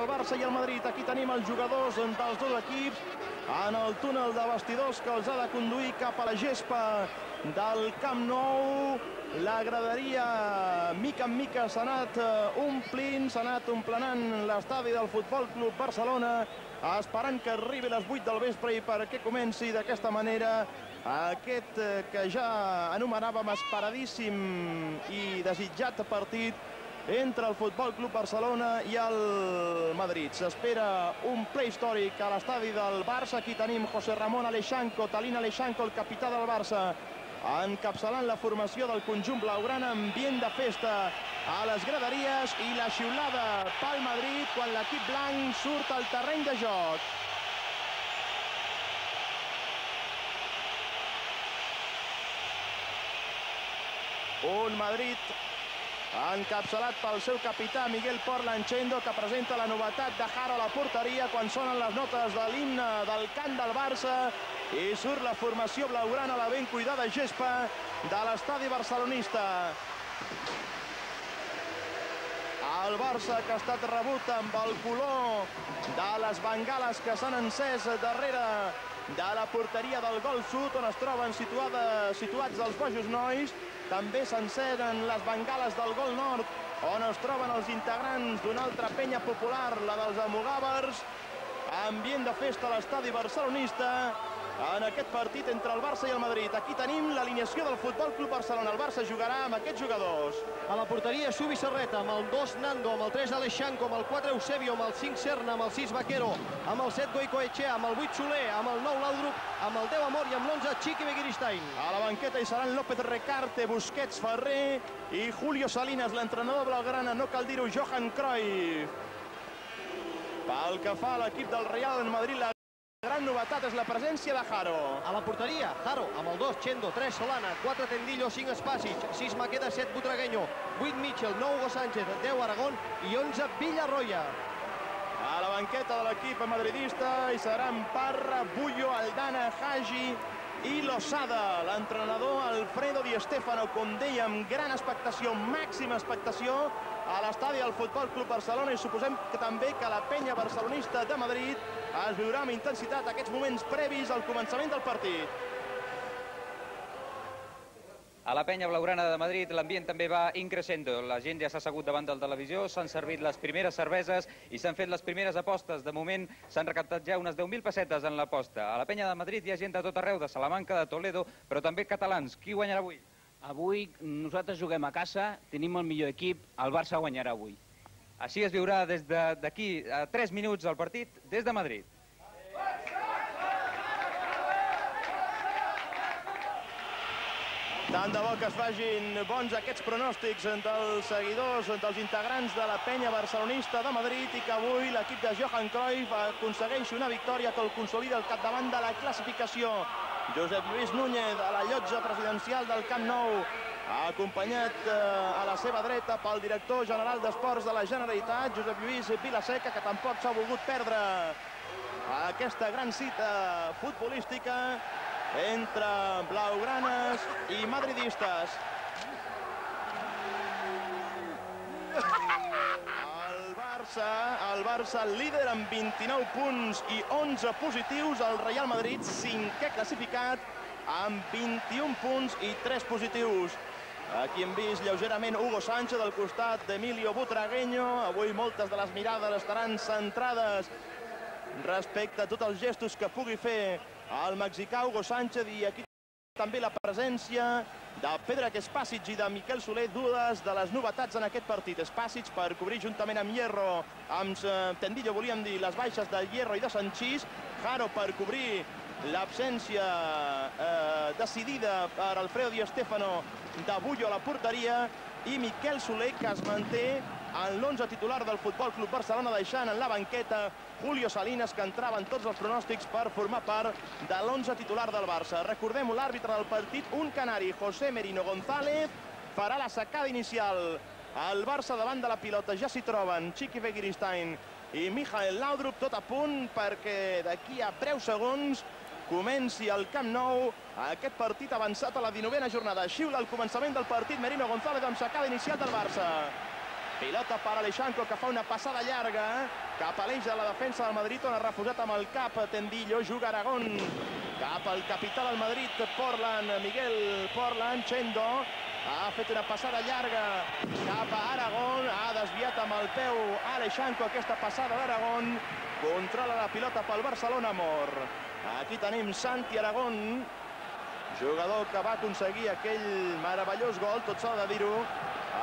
el Barça i el Madrid. Aquí tenim els jugadors dels dos equips en el túnel de vestidors que els ha de conduir cap a la gespa del Camp Nou. La graderia, mica en mica, s'ha anat eh, omplint, s'ha anat omplenant l'estadi del Futbol Club Barcelona, esperant que arribi les 8 del vespre i perquè comenci d'aquesta manera aquest eh, que ja anomenàvem esperadíssim i desitjat partit entre el Futbol Club Barcelona i el Madrid. S'espera un ple històric a l'estadi del Barça. Aquí tenim José Ramón Aleixanco, Talín Aleixanco, el capità del Barça, encapçalant la formació del conjunt blaugrana, ambient de festa a les graderies i la xiulada pel Madrid quan l'equip blanc surt al terreny de joc. Un Madrid encapçalat pel seu capità Miguel Porlanchendo, que presenta la novetat de Jaro a la porteria quan sonen les notes de l'himne del cant del Barça i surt la formació blaugrana, la ben cuidada gespa de l'estadi barcelonista. El Barça que ha estat rebut amb el color de les bengales que s'han encès darrere de la porteria del gol sud on es troben situada, situats els bojos nois també s'encenen les bengales del gol nord, on es troben els integrants d'una altra penya popular, la dels Almogàvers. Ambient de festa a l'estadi barcelonista en aquest partit entre el Barça i el Madrid. Aquí tenim l'alineació del Futbol Club Barcelona. El Barça jugarà amb aquests jugadors. A la porteria, Subi Serreta, amb el 2 Nando, amb el 3 Alexanco, amb el 4 Eusebio, amb el 5 Serna, amb el 6 Vaquero, amb el 7 Goicoechea, amb el 8 Soler, amb el 9 Laudrup, amb el 10 Amor i amb l'11 Chiqui Begiristain. A la banqueta hi seran López Recarte, Busquets Ferrer i Julio Salinas, l'entrenador blaugrana, no cal dir-ho, Johan Cruyff. Pel que fa a l'equip del Real en Madrid, la gran novetat és la presència de Jaro. A la porteria, Jaro, amb el 2, Chendo, 3, Solana, 4, Tendillo, 5, Espàsic, 6, Maqueda, 7, Butragueño, 8, Mitchell, 9, Hugo Sánchez, 10, Aragón i 11, Villarroya. A la banqueta de l'equip madridista hi seran Parra, Bullo, Aldana, Hagi i Losada. L'entrenador Alfredo Di Stefano, com dèiem, gran expectació, màxima expectació a l'estadi del Futbol Club Barcelona i suposem que també que la penya barcelonista de Madrid es viurà amb intensitat aquests moments previs al començament del partit. A la penya blaugrana de Madrid l'ambient també va increixendo. La gent ja s'ha assegut davant del televisió, s'han servit les primeres cerveses i s'han fet les primeres apostes. De moment s'han recaptat ja unes 10.000 pessetes en l'aposta. A la penya de Madrid hi ha gent de tot arreu, de Salamanca, de Toledo, però també catalans. Qui guanyarà avui? Avui nosaltres juguem a casa, tenim el millor equip, el Barça guanyarà avui. Així es viurà des d'aquí a 3 minuts el partit des de Madrid. Tant de bo que es vagin bons aquests pronòstics dels seguidors, dels integrants de la penya barcelonista de Madrid i que avui l'equip de Johan Cruyff aconsegueixi una victòria que el consolida al capdavant de la classificació. Josep Lluís Núñez a la llotja presidencial del Camp Nou acompanyat eh, a la seva dreta pel director general d'Esports de la Generalitat, Josep Lluís Vilaseca, que tampoc s'ha volgut perdre aquesta gran cita futbolística entre blaugranes i madridistes. El Barça, el Barça líder amb 29 punts i 11 positius, el Real Madrid cinquè classificat amb 21 punts i 3 positius. Aquí hem vist lleugerament Hugo Sánchez al costat d'Emilio Butragueño. Avui moltes de les mirades estaran centrades respecte a tots els gestos que pugui fer el mexicà Hugo Sánchez i aquí també la presència de Pedro Espàsic i de Miquel Soler, dues de les novetats en aquest partit. Espàsic per cobrir juntament amb Hierro, amb Tendillo, volíem dir, les baixes de Hierro i de Sanchís, Jaro per cobrir l'absència eh, decidida per Alfredo Di Stefano de Bullo a la porteria i Miquel Soler que es manté en l'11 titular del Futbol Club Barcelona deixant en la banqueta Julio Salinas que entrava en tots els pronòstics per formar part de l'11 titular del Barça. Recordem-ho, l'àrbitre del partit, un canari, José Merino González, farà la secada inicial. El Barça davant de la pilota ja s'hi troben Chiqui Begiristain i Mijael Laudrup tot a punt perquè d'aquí a breus segons comenci el Camp Nou aquest partit avançat a la 19a jornada. Xiula el començament del partit Merino González amb sacada inicial del Barça. Pilota per Aleixanco, que fa una passada llarga cap a l'eix de la defensa del Madrid, on ha refusat amb el cap Tendillo, juga Aragón cap al capità del Madrid, Portland, Miguel Portland, Chendo, ha fet una passada llarga cap a Aragón, ha desviat amb el peu Aleixanco aquesta passada d'Aragón, controla la pilota pel Barcelona, Mor. Aquí tenim Santi Aragón, jugador que va aconseguir aquell meravellós gol, tot s'ha de dir-ho,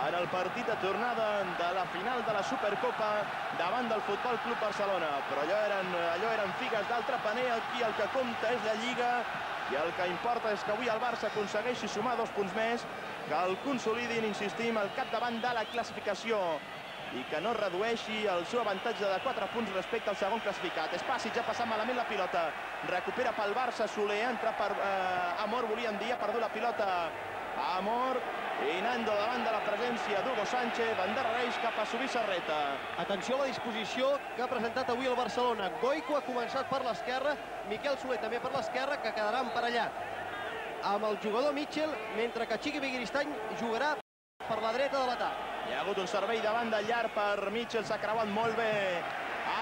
en el partit de tornada de la final de la Supercopa davant del Futbol Club Barcelona. Però allò eren, allò eren figues d'altre paner, aquí el que compta és la Lliga i el que importa és que avui el Barça aconsegueixi sumar dos punts més, que el consolidin, insistim, al capdavant de la classificació i que no redueixi el seu avantatge de 4 punts respecte al segon classificat. Espaci, ja ha passat malament la pilota. Recupera pel Barça, Soler, entra per eh, Amor, volíem dir, ha perdut la pilota Amor, i Nando davant de la presència d'Hugo Sánchez, endarrereix cap a Subí Serreta. Atenció a la disposició que ha presentat avui el Barcelona. Goico ha començat per l'esquerra, Miquel Soler també per l'esquerra, que quedarà emparellat amb el jugador Mitchell, mentre que Chiqui Beguiristany jugarà per la dreta de l'atac. Hi ha hagut un servei davant del llarg per Mitchell, s'ha creuat molt bé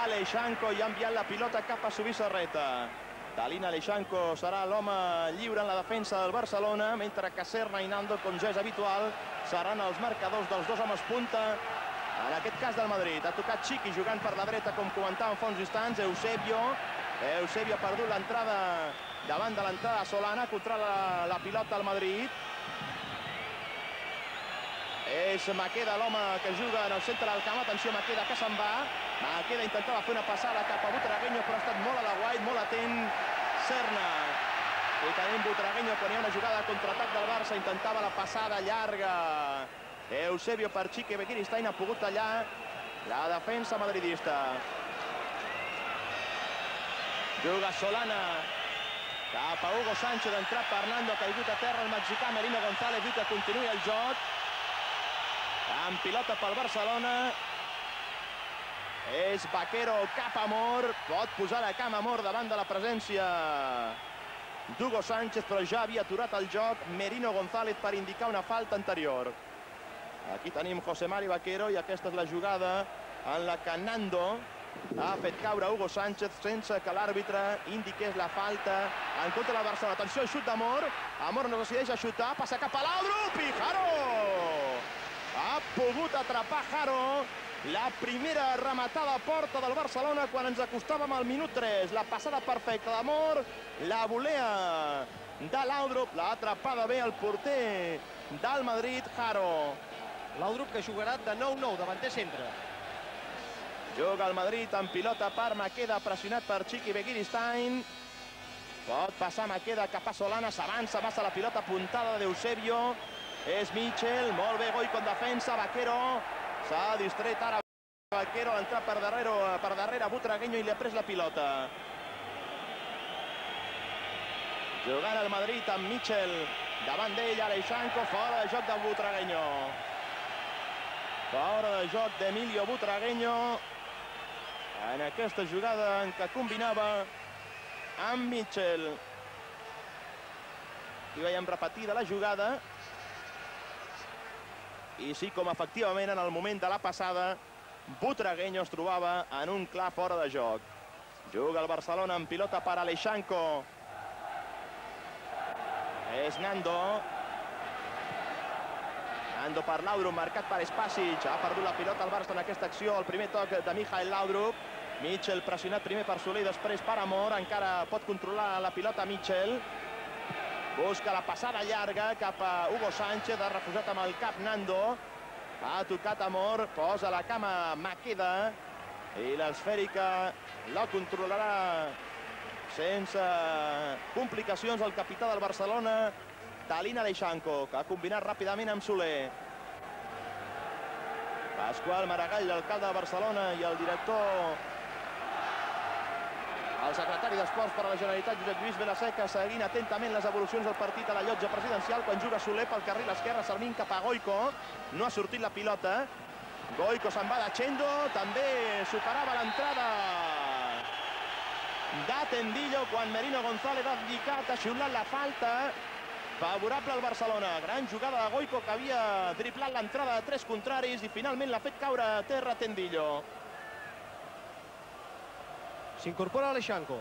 Aleixanco i ha enviat la pilota cap a Subí Serreta. Talina Aleixanco serà l'home lliure en la defensa del Barcelona, mentre que Serna i Nando, com ja és habitual, seran els marcadors dels dos homes punta, en aquest cas del Madrid. Ha tocat Chiqui jugant per la dreta, com comentàvem fa uns instants, Eusebio. Eusebio ha perdut l'entrada davant de l'entrada Solana, controla la, la pilota al Madrid. És Maqueda l'home que juga en el centre del camp. Atenció, Maqueda que se'n va. Maqueda intentava fer una passada cap a Butragueño, però ha estat molt a la guai, molt atent. Serna. I tenim Butragueño quan hi ha una jugada de contraatac del Barça. Intentava la passada llarga. Eusebio per Chique Bequiristain ha pogut tallar la defensa madridista. Juga Solana cap a Hugo Sánchez, d'entrar Fernando, caigut a terra el mexicà Merino González, diu que continuï el joc. Amb pilota pel Barcelona. És Vaquero cap amor. Pot posar la cama amor davant de la presència d'Hugo Sánchez, però ja havia aturat el joc Merino González per indicar una falta anterior. Aquí tenim José Mari Vaquero i aquesta és la jugada en la que Nando ha fet caure Hugo Sánchez sense que l'àrbitre indiqués la falta en contra del Barcelona. Atenció, el xut d'Amor. Amor no decideix a xutar, passa cap a l'Audrup i Jaro! Ha pogut atrapar Jaro la primera rematada a porta del Barcelona quan ens acostàvem al minut 3. La passada perfecta d'Amor, la volea de l'Audrup, l'ha atrapada bé el porter del Madrid, Jaro. L'Audrup que jugarà de 9-9, davanter centre. Juga el Madrid amb pilota per Maqueda, pressionat per Chiqui Begiristain. Pot passar Maqueda cap a Solana, s'avança massa la pilota puntada d'Eusebio. És Mitchell, molt bé Goico en defensa, Vaquero. S'ha distret ara Vaquero, ha entrat per darrere, per darrere Butragueño i li ha pres la pilota. Jugant el Madrid amb Mitchell, davant d'ell Aleixanco, fora de joc de Butragueño. Fora de joc d'Emilio Butragueño en aquesta jugada en què combinava amb Mitchell. Aquí veiem repetida la jugada. I sí, com efectivament en el moment de la passada, Butragueño es trobava en un clar fora de joc. Juga el Barcelona amb pilota per Aleixanco. És Nando. Nando per Laudrup, marcat per Spasic. Ha perdut la pilota al Barça en aquesta acció. El primer toc de Mijael Laudrup. Mitchell pressionat primer per Soler i després per Amor. Encara pot controlar la pilota Mitchell. Busca la passada llarga cap a Hugo Sánchez. Ha refusat amb el cap Nando. Ha tocat Amor. Posa la cama Maqueda. I l'esfèrica la controlarà sense complicacions el capità del Barcelona, Talina Aleixanco, que ha combinat ràpidament amb Soler. Pasqual Maragall, l'alcalde de Barcelona, i el director, el secretari d'Esports per a la Generalitat, Josep Lluís Vilaseca, seguint atentament les evolucions del partit a la llotja presidencial, quan juga Soler pel carril esquerre, servint cap a Goico. No ha sortit la pilota. Goico se'n va de Chendo, també superava l'entrada de Tendillo quan Merino González ha indicat, ha xiulat la falta favorable al Barcelona. Gran jugada de Goico que havia driblat l'entrada de tres contraris i finalment l'ha fet caure a terra Tendillo. S'incorpora Aleixanco.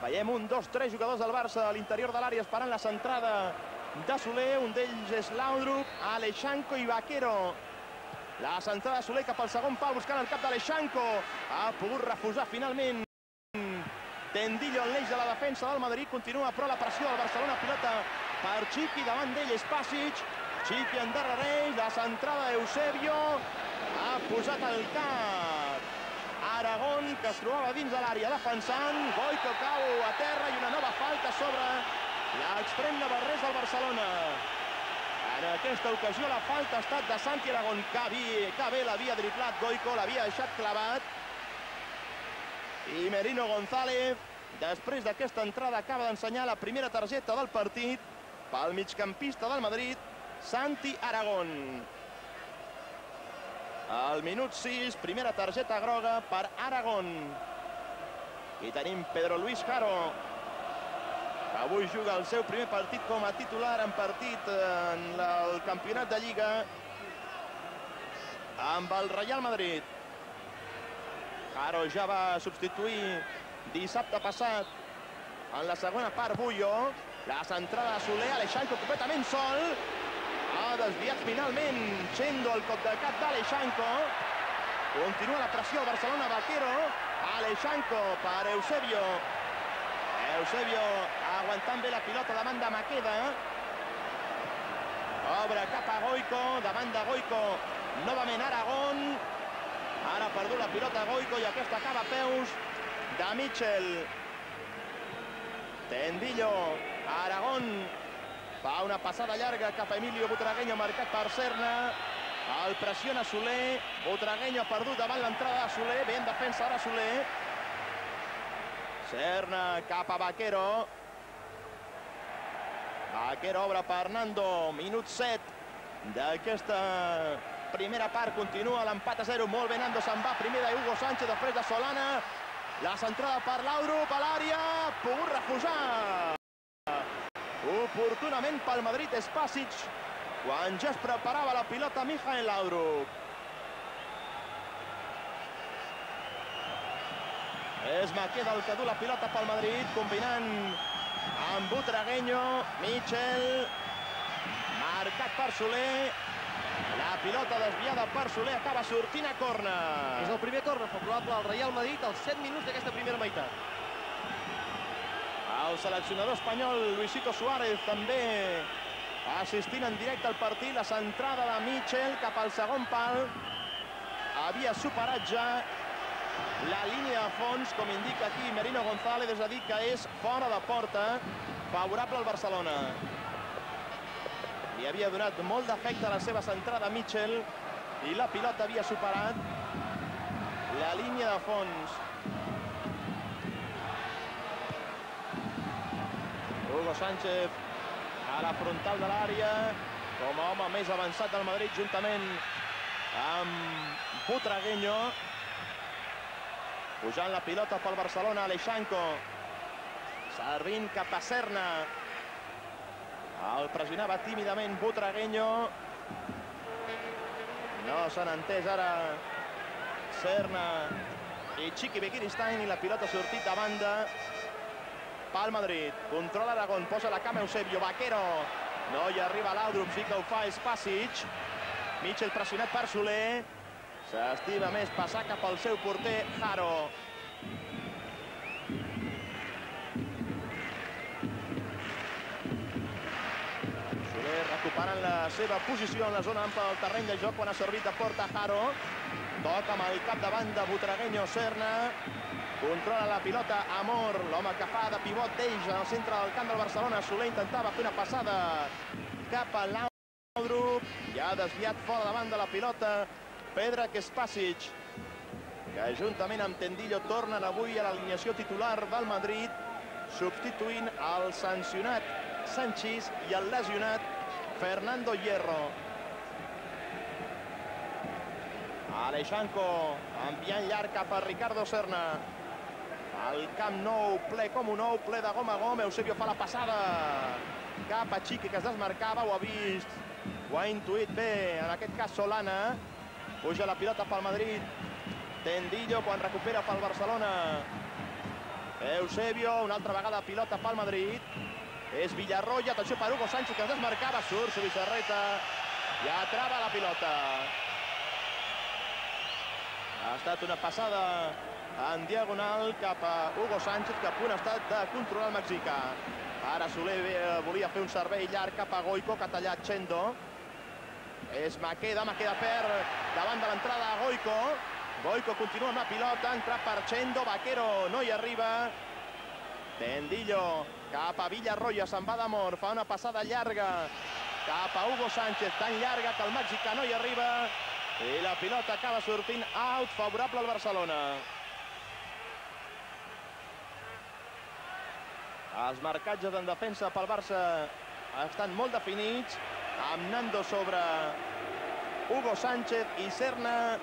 Veiem un, dos, tres jugadors del Barça a l'interior de l'àrea esperant la centrada de Soler. Un d'ells és Laudrup, Aleixanco i Vaquero. La centrada de Soler cap al segon pal buscant el cap d'Aleixanco. Ha pogut refusar finalment Tendillo en l'eix de la defensa del Madrid. Continua però la pressió del Barcelona. Pilota per Chiqui, davant d'ell és Pàssic. Chiqui endarrereix, la centrada d'Eusebio. Ha posat el cap. Aragón, que es trobava dins de l'àrea defensant. Goico cau a terra i una nova falta sobre l'extrem de Barrés del Barcelona. En aquesta ocasió la falta ha estat de Santi Aragón, que, havia, que bé l'havia driblat Goico, l'havia deixat clavat. I Merino González, després d'aquesta entrada, acaba d'ensenyar la primera targeta del partit pel migcampista del Madrid, Santi Aragón. Al minut 6, primera targeta groga per Aragón. I tenim Pedro Luis Jaro, que avui juga el seu primer partit com a titular en partit en el campionat de Lliga amb el Real Madrid. Jaro ja va substituir dissabte passat en la segona part Bullo. La centrada de Soler, Aleixanco completament sol. Desviat finalment Chendo el cop de cap d'Aleixanco. Continua la pressió Barcelona, Vaquero. Aleixanco per Eusebio. Eusebio aguantant bé la pilota davant de Maqueda. Obre cap a Goico, davant de Goico. Novament Aragón. Ara ha perdut la pilota Goico i aquesta acaba a peus de Mitchell. Tendillo, Aragón, fa una passada llarga cap a Emilio Butragueño, marcat per Serna. El pressiona Soler, Butragueño ha perdut davant l'entrada de Soler, bé en defensa ara Soler. Serna cap a Vaquero. Vaquero obre per Nando, minut 7 d'aquesta primera part. Continua l'empat a 0, molt bé Nando. Se'n va primer d'Hugo Sánchez, després de Solana. La centrada per Laudrup a l'àrea. Pogut refusar oportunament pel Madrid és Pàssic quan ja es preparava la pilota Mijael Laudrup és Maqueda el que du la pilota pel Madrid combinant amb Butragueño Michel marcat per Soler la pilota desviada per Soler acaba sortint a corna. És el primer corna favorable al Real Madrid als 7 minuts d'aquesta primera meitat. El seleccionador espanyol Luisito Suárez també assistint en directe al partit. La centrada de Mitchell cap al segon pal. Havia superat ja la línia de fons, com indica aquí Merino González, és a dir, que és fora de porta, favorable al Barcelona. Li havia donat molt d'efecte a la seva centrada Mitchell i la pilota havia superat la línia de fons. Hugo Sánchez a la frontal de l'àrea com a home més avançat del Madrid juntament amb Butragueño pujant la pilota pel Barcelona Aleixanco servint cap a Serna. El pressionava tímidament Butragueño. No s'han entès ara Serna i Chiqui Bequiristain i la pilota ha sortit de banda pel Madrid. Controla Aragón, posa la cama Eusebio, Vaquero. No hi arriba l'Audrup, sí que ho fa, és Pàssic. Mitchell pressionat per Soler. S'estima més passar cap al seu porter, Jaro. Soler recuperant la seva posició en la zona ampla del terreny de joc quan ha servit de porta Jaro. Toca amb el cap davant de Butragueño Serna. Controla la pilota Amor, l'home que fa de pivot d'ells en el centre del camp del Barcelona. Soler intentava fer una passada cap a l'Audrup. Ja ha desviat fora davant de la pilota Pedra Kespasic, que juntament amb Tendillo tornen avui a l'alineació titular del Madrid, substituint el sancionat Sanchís i el lesionat Fernando Hierro. Aleixanco enviant llarg cap a Ricardo Serna. El camp nou ple com un ou, ple de gom a gom. Eusebio fa la passada. cap a Chiqui, que es desmarcava, ho ha vist, ho ha intuït bé, en aquest cas Solana. Puja la pilota pel Madrid. Tendillo quan recupera pel Barcelona. Eusebio, una altra vegada pilota pel Madrid. És Villarroya, atenció per Hugo Sánchez, que es desmarcava, surt Subissarreta i atrava la pilota. Ha estat una passada en diagonal cap a Hugo Sánchez, que a punt ha estat de controlar el mexicà. Ara Soler eh, volia fer un servei llarg cap a Goico, que ha tallat Chendo. És Maqueda, Maqueda per davant de l'entrada a Goico. Goico continua amb la pilota, entra per Chendo, Vaquero no hi arriba. Tendillo cap a Villarroya, se'n va d'amor, fa una passada llarga cap a Hugo Sánchez, tan llarga que el mexicà no hi arriba. I la pilota acaba sortint out, favorable al Barcelona. Els marcatges en defensa pel Barça estan molt definits, amb Nando sobre Hugo Sánchez i Serna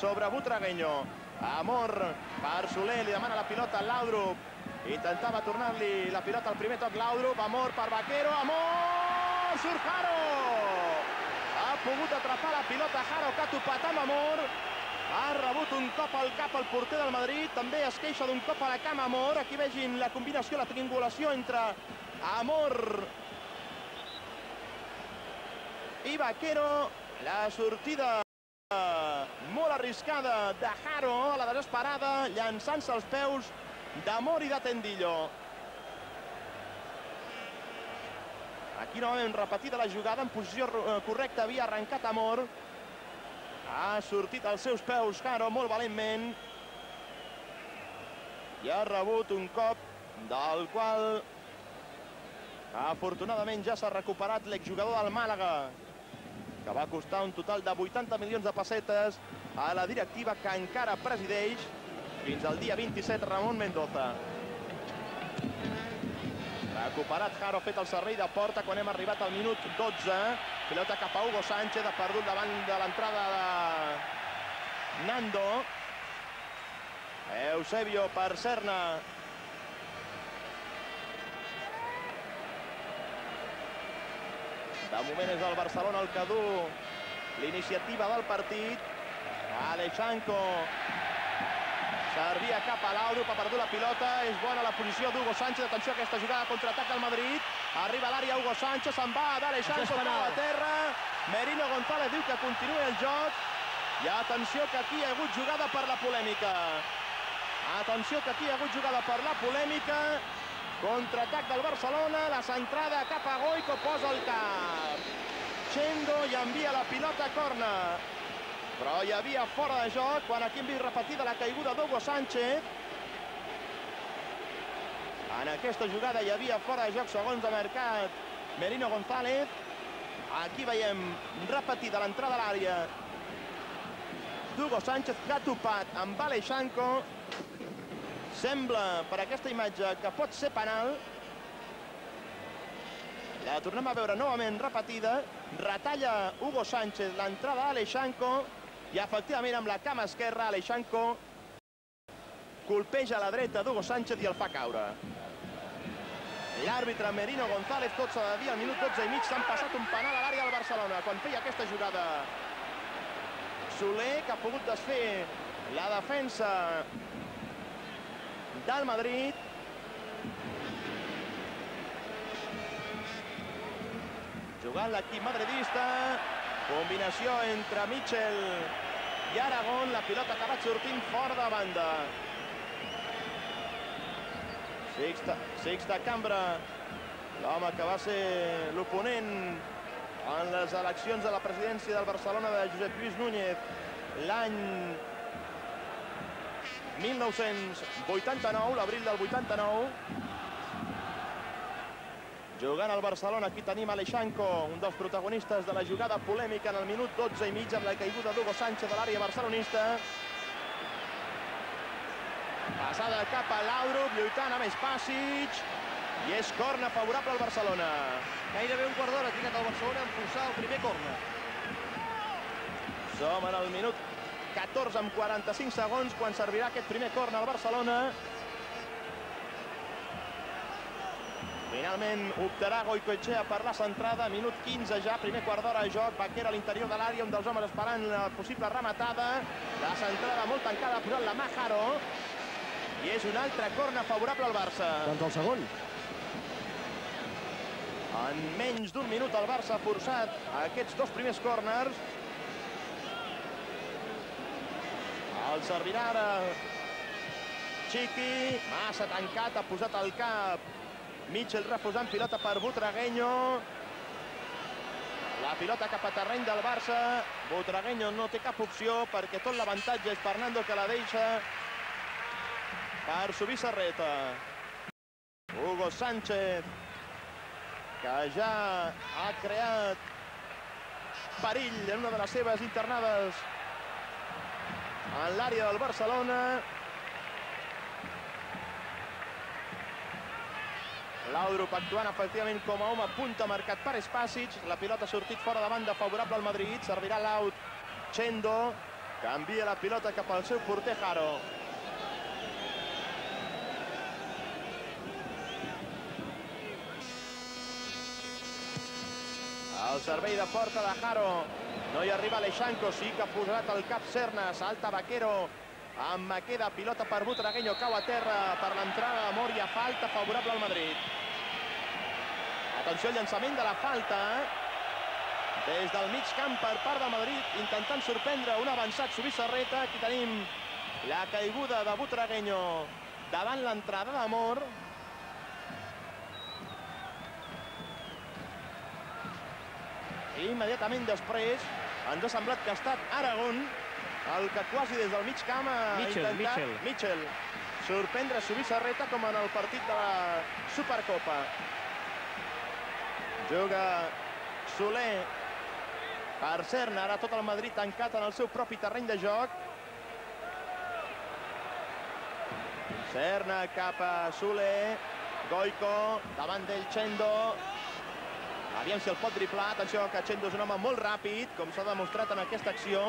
sobre Butragueño. Amor per Soler, li demana la pilota a Laudrup. Intentava tornar-li la pilota al primer toc Laudrup, Amor per Vaquero, Amor! Surt Jaro! Ha pogut atrapar la pilota Jaro, que ha topat amb Amor. Ha rebut un cop al cap al porter del Madrid, també es queixa d'un cop a la cama Amor. Aquí vegin la combinació, la triangulació entre Amor i Vaquero. La sortida molt arriscada de Jaro a la desesperada, llançant-se els peus d'Amor i de Tendillo. Aquí novament repetida la jugada, en posició eh, correcta havia arrencat Amor. Ha sortit als seus peus Jaro molt valentment. I ha rebut un cop del qual afortunadament ja s'ha recuperat l'exjugador del Màlaga que va costar un total de 80 milions de pessetes a la directiva que encara presideix fins al dia 27 Ramon Mendoza. Recuperat Jaro, fet el servei de porta quan hem arribat al minut 12. Pilota cap a Hugo Sánchez, ha perdut davant de l'entrada de Nando. Eusebio per Serna. De moment és el Barcelona el que du l'iniciativa del partit. Alexanco servia cap a l'Audrup, ha perdut la pilota, és bona la posició d'Hugo Sánchez, atenció a aquesta jugada, contraatac del Madrid, arriba a l'àrea Hugo Sánchez, se'n va d'Alexanco, cau a terra, Merino González diu que continuï el joc, i atenció que aquí hi ha hagut jugada per la polèmica. Atenció que aquí hi ha hagut jugada per la polèmica, Contraatac del Barcelona, la centrada cap a Goico, posa el cap. Chendo i envia la pilota a corna. Però hi havia fora de joc quan aquí hem vist repetida la caiguda d'Hugo Sánchez. En aquesta jugada hi havia fora de joc segons ha marcat Merino González. Aquí veiem repetida l'entrada a l'àrea d'Hugo Sánchez que ha topat amb Alexanco. Sembla, per aquesta imatge, que pot ser penal. La tornem a veure novament repetida. Retalla Hugo Sánchez l'entrada d'Alexanco i efectivament amb la cama esquerra Alexanco colpeja a la dreta d'Hugo Sánchez i el fa caure. L'àrbitre Merino González, tot s'ha de dir, al minut 12 i mig s'han passat un penal a l'àrea del Barcelona quan feia aquesta jugada. Soler, que ha pogut desfer la defensa del Madrid. Jugant l'equip madridista. Combinació entre Mitchell i Aragón. La pilota ha acabat sortint fora de banda. Sixta, Sixta Cambra, l'home que va ser l'oponent en les eleccions de la presidència del Barcelona de Josep Lluís Núñez l'any 1989, l'abril del 89. Jugant al Barcelona, aquí tenim Alexanco, un dels protagonistes de la jugada polèmica en el minut 12 i mig amb la caiguda d'Hugo Sánchez de l'àrea barcelonista. Passada cap a Laudrup, lluitant amb Espàssic. I és corna favorable al Barcelona. Gairebé un quart d'hora ha trigat el Barcelona a impulsar el primer corna. Som en el minut 14 amb 45 segons quan servirà aquest primer corna al Barcelona. Finalment optarà Goicoechea per la centrada, minut 15 ja, primer quart d'hora de joc, Vaquera a l'interior de l'àrea, un dels homes esperant la possible rematada, la centrada molt tancada, ha posat la mà Jaro, i és un altre corna favorable al Barça. Doncs el segon. En menys d'un minut el Barça ha forçat aquests dos primers corners. El servirà ara Chiqui, massa tancat, ha posat el cap. Mitchell refusant pilota per Butragueño. La pilota cap a terreny del Barça. Butragueño no té cap opció perquè tot l'avantatge és Fernando que la deixa per subir Serreta. Hugo Sánchez, que ja ha creat perill en una de les seves internades en l'àrea del Barcelona. Laudrup actuant efectivament com a home punta marcat per Espàsic. La pilota ha sortit fora de banda favorable al Madrid. Servirà l'out Chendo. Canvia la pilota cap al seu porter Jaro. El servei de porta de Jaro. No hi arriba Aleixanco, sí que ha posat el cap Serna. Salta Vaquero amb Maqueda, pilota per Butragueño, cau a terra per l'entrada de Moria, falta favorable al Madrid. Atenció al llançament de la falta. Des del mig camp per part del Madrid, intentant sorprendre un avançat Subissarreta. Aquí tenim la caiguda de Butragueño davant l'entrada d'Amor. I immediatament després ens ha semblat que ha estat Aragón el que quasi des del mig camp ha Mitchell, intentat Mitchell. Mitchell sorprendre Subissarreta com en el partit de la Supercopa. Juga Soler per Serna, ara tot el Madrid tancat en el seu propi terreny de joc. Serna cap a Soler, Goico, davant d'ell Chendo, Aviam si el pot driblar. Atenció que Chendo és un home molt ràpid, com s'ha demostrat en aquesta acció,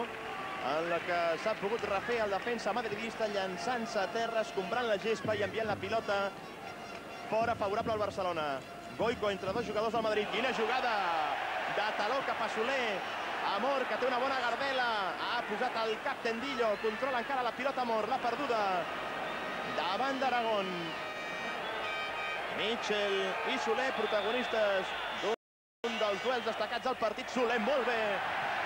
en la que s'ha pogut refer el defensa madridista llançant-se a terra, escombrant la gespa i enviant la pilota fora favorable al Barcelona. Goico entre dos jugadors del Madrid. Quina jugada de taló cap a Soler. Amor, que té una bona gardela. Ha posat el cap Tendillo. Controla encara la pilota Amor. L'ha perduda. Davant d'Aragón. Mitchell i Soler, protagonistes d'un dels duels destacats del partit. Soler molt bé.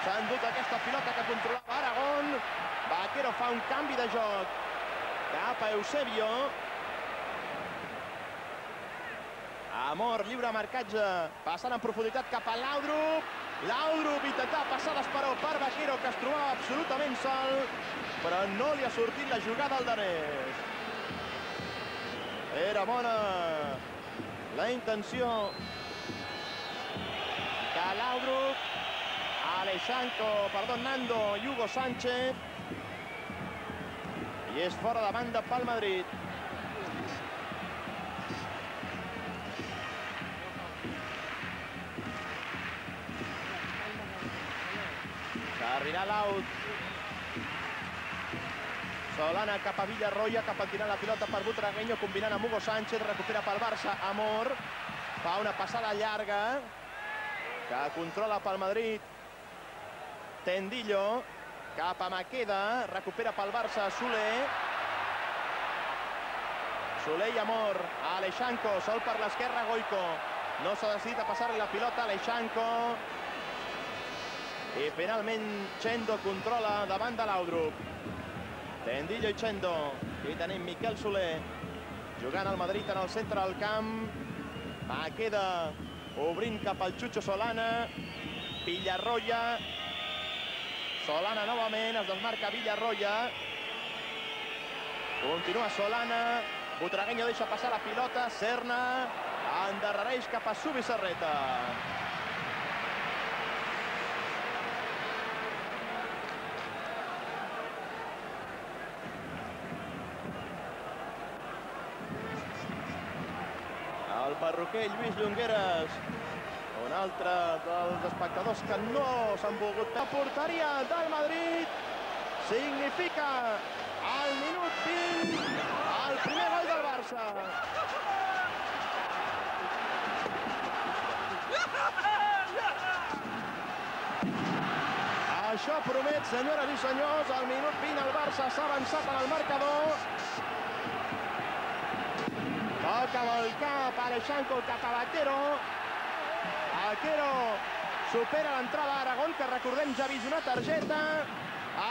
S'ha endut aquesta pilota que controlava Aragón. Vaquero fa un canvi de joc cap a Eusebio. Amor, lliure marcatge, passant en profunditat cap a Laudrup. Laudrup intentava passar d'esperó per Vaquero, que es trobava absolutament sol, però no li ha sortit la jugada al danès. Era bona la intenció de Laudrup. Aleixanco, perdó, Nando i Hugo Sánchez. I és fora de banda pel Madrid. S'arrirà l'out. Solana cap a Villarroya, cap a tirar la pilota per Butragueño, combinant amb Hugo Sánchez, recupera pel Barça, Amor, fa una passada llarga, que controla pel Madrid, Tendillo, cap a Maqueda, recupera pel Barça, Soler, Soler i Amor, a Aleixanco, sol per l'esquerra, Goico, no s'ha decidit a passar-li la pilota, Aleixanco, i finalment Chendo controla davant de l'Audrup. Tendillo i Chendo. Aquí tenim Miquel Soler jugant al Madrid en el centre del camp. Va, queda obrint cap al Chucho Solana. Villarroya. Solana novament, es desmarca Villarroya. Continua Solana. Butragueño deixa passar la pilota. Serna endarrereix cap a Subissarreta. El perruquer Lluís Llongueres, un altre dels espectadors que no s'han volgut. La porteria del Madrid significa al minut 20 el primer gol del Barça. Això promet, senyores i senyors, al minut 20 el Barça s'ha avançat en el marcador. Toca amb el cap Aleixanco Catabatero, Vaquero. Vaquero supera l'entrada d'Aragón, que recordem ja ha vist una targeta.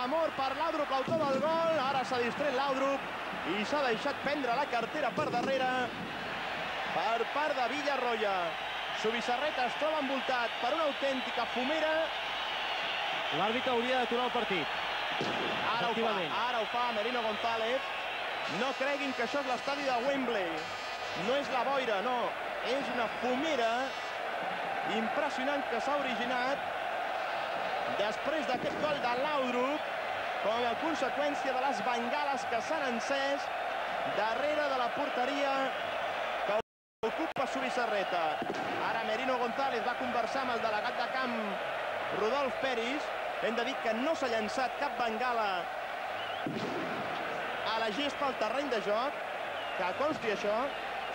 Amor per Laudrup, l'autor del gol. Ara s'ha distret Laudrup i s'ha deixat prendre la cartera per darrere per part de Villarroya. Subissarreta es troba envoltat per una autèntica fumera. L'àrbitre hauria d'aturar el partit. Ara ho fa, ara ho fa Merino González. No creguin que això és l'estadi de Wembley. No és la boira, no. És una fumera impressionant que s'ha originat després d'aquest gol de Laudrup com a conseqüència de les bengales que s'han encès darrere de la porteria que ocupa Subissarreta. Ara Merino González va conversar amb el delegat de camp Rodolf Peris. Hem de dir que no s'ha llançat cap bengala a la gespa al terreny de joc, que consti això,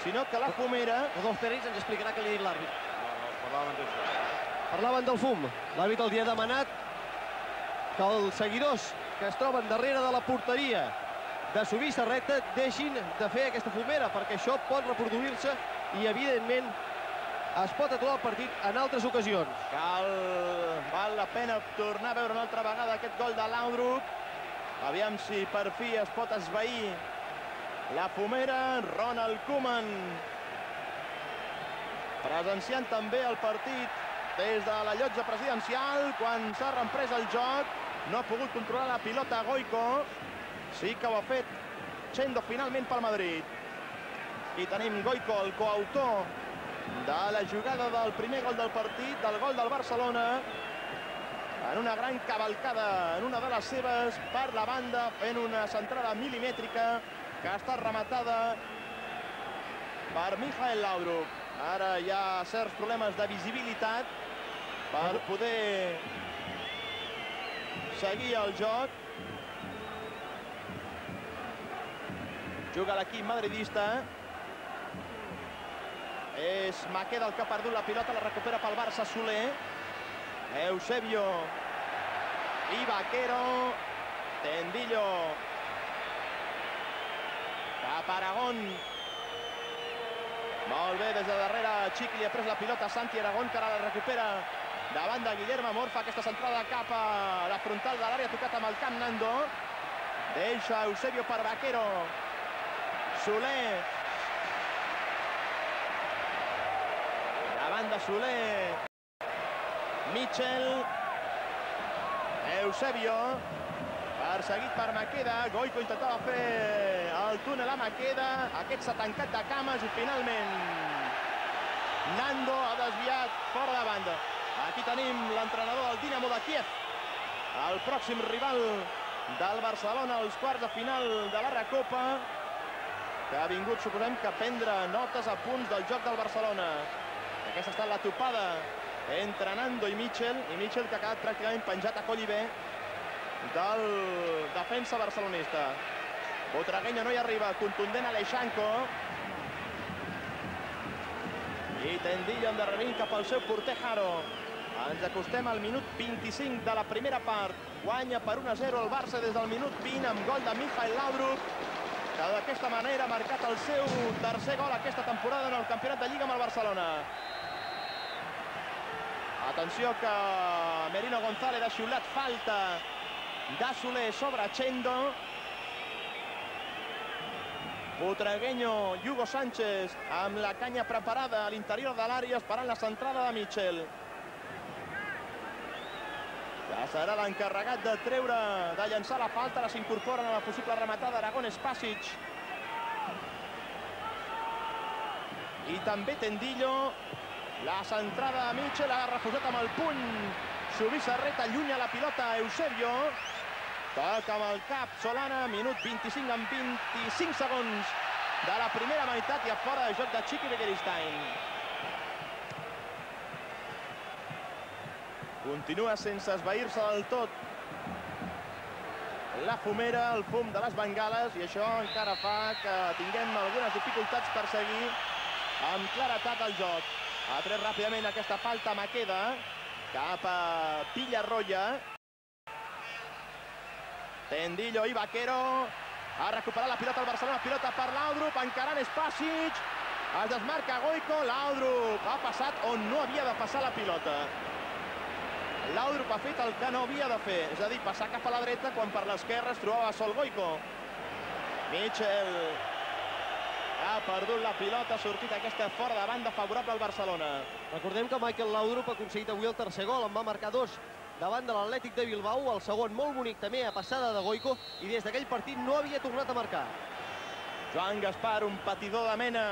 sinó que la fumera... Rodolf Pérez ens explicarà què li ha dit l'àrbit. Parlaven del fum. L'àrbit els hi ha demanat que els seguidors que es troben darrere de la porteria de Subissarreta deixin de fer aquesta fumera, perquè això pot reproduir-se i, evidentment, es pot aturar el partit en altres ocasions. Cal, val la pena tornar a veure una altra vegada aquest gol de Laudrup. Aviam si per fi es pot esvair la fumera. Ronald Koeman presenciant també el partit des de la llotja presidencial quan s'ha reemprès el joc. No ha pogut controlar la pilota Goico. Sí que ho ha fet Chendo finalment pel Madrid. I tenim Goico, el coautor de la jugada del primer gol del partit, del gol del Barcelona, en una gran cavalcada, en una de les seves, per la banda, fent una centrada milimètrica que ha estat rematada per Mijael Laudrup. Ara hi ha certs problemes de visibilitat per poder seguir el joc. Juga l'equip madridista. És Maqueda el que ha perdut la pilota, la recupera pel Barça Soler. Eusebio i Vaquero. Tendillo. Cap Aragón. Molt bé, des de darrere Xiqui li ha pres la pilota Santi Aragón, que la recupera davant de Guillermo Amor. Fa aquesta centrada cap a la frontal de l'àrea, tocat amb el camp Nando. Deixa Eusebio per Vaquero. Soler. Davant de Soler. Mitchell. Eusebio. Perseguit per Maqueda. Goico intentava fer el túnel a Maqueda. Aquest s'ha tancat de cames i finalment Nando ha desviat fora de banda. Aquí tenim l'entrenador del Dinamo de Kiev. El pròxim rival del Barcelona als quarts de final de la Recopa que ha vingut, suposem, que a prendre notes a punts del joc del Barcelona. Aquesta ha estat la topada entre Nando i Mitchell, i Mitchell que ha quedat pràcticament penjat a coll i bé del defensa barcelonista. Botragueño no hi arriba, contundent Aleixanco. I Tendillo endarrerint cap al seu porter Jaro. Ens acostem al minut 25 de la primera part. Guanya per 1-0 el Barça des del minut 20 amb gol de Mijael Laudrup, que d'aquesta manera ha marcat el seu tercer gol aquesta temporada en el campionat de Lliga amb el Barcelona. Atenció que Merino González ha xiulat falta de Soler sobre Chendo. Butragueño, Hugo Sánchez amb la canya preparada a l'interior de l'àrea esperant la centrada de Mitchell. Ja serà l'encarregat de treure, de llançar la falta, ara s'incorporen a la possible rematada Aragones Pasic. I també Tendillo, la centrada de Mitchell, ha refusat amb el puny. Subissarreta allunya la pilota a Eusebio. Toca amb el cap Solana, minut 25 amb 25 segons de la primera meitat i a fora de joc de Chiqui Begiristain. Continua sense esvair-se del tot la fumera, el fum de les bengales, i això encara fa que tinguem algunes dificultats per seguir amb claretat el joc. Ha tret ràpidament aquesta falta Maqueda cap a Villarroya. Tendillo i Vaquero. Ha recuperat la pilota el Barcelona, pilota per Laudrup, encarant Spasic. Es desmarca Goico, Laudrup ha passat on no havia de passar la pilota. Laudrup ha fet el que no havia de fer, és a dir, passar cap a la dreta quan per l'esquerra es trobava sol Goico. Mitchell ha perdut la pilota, ha sortit aquesta fora de banda favorable al Barcelona. Recordem que Michael Laudrup ha aconseguit avui el tercer gol, en va marcar dos davant de l'Atlètic de Bilbao, el segon molt bonic també a passada de Goico, i des d'aquell partit no havia tornat a marcar. Joan Gaspar, un patidor de mena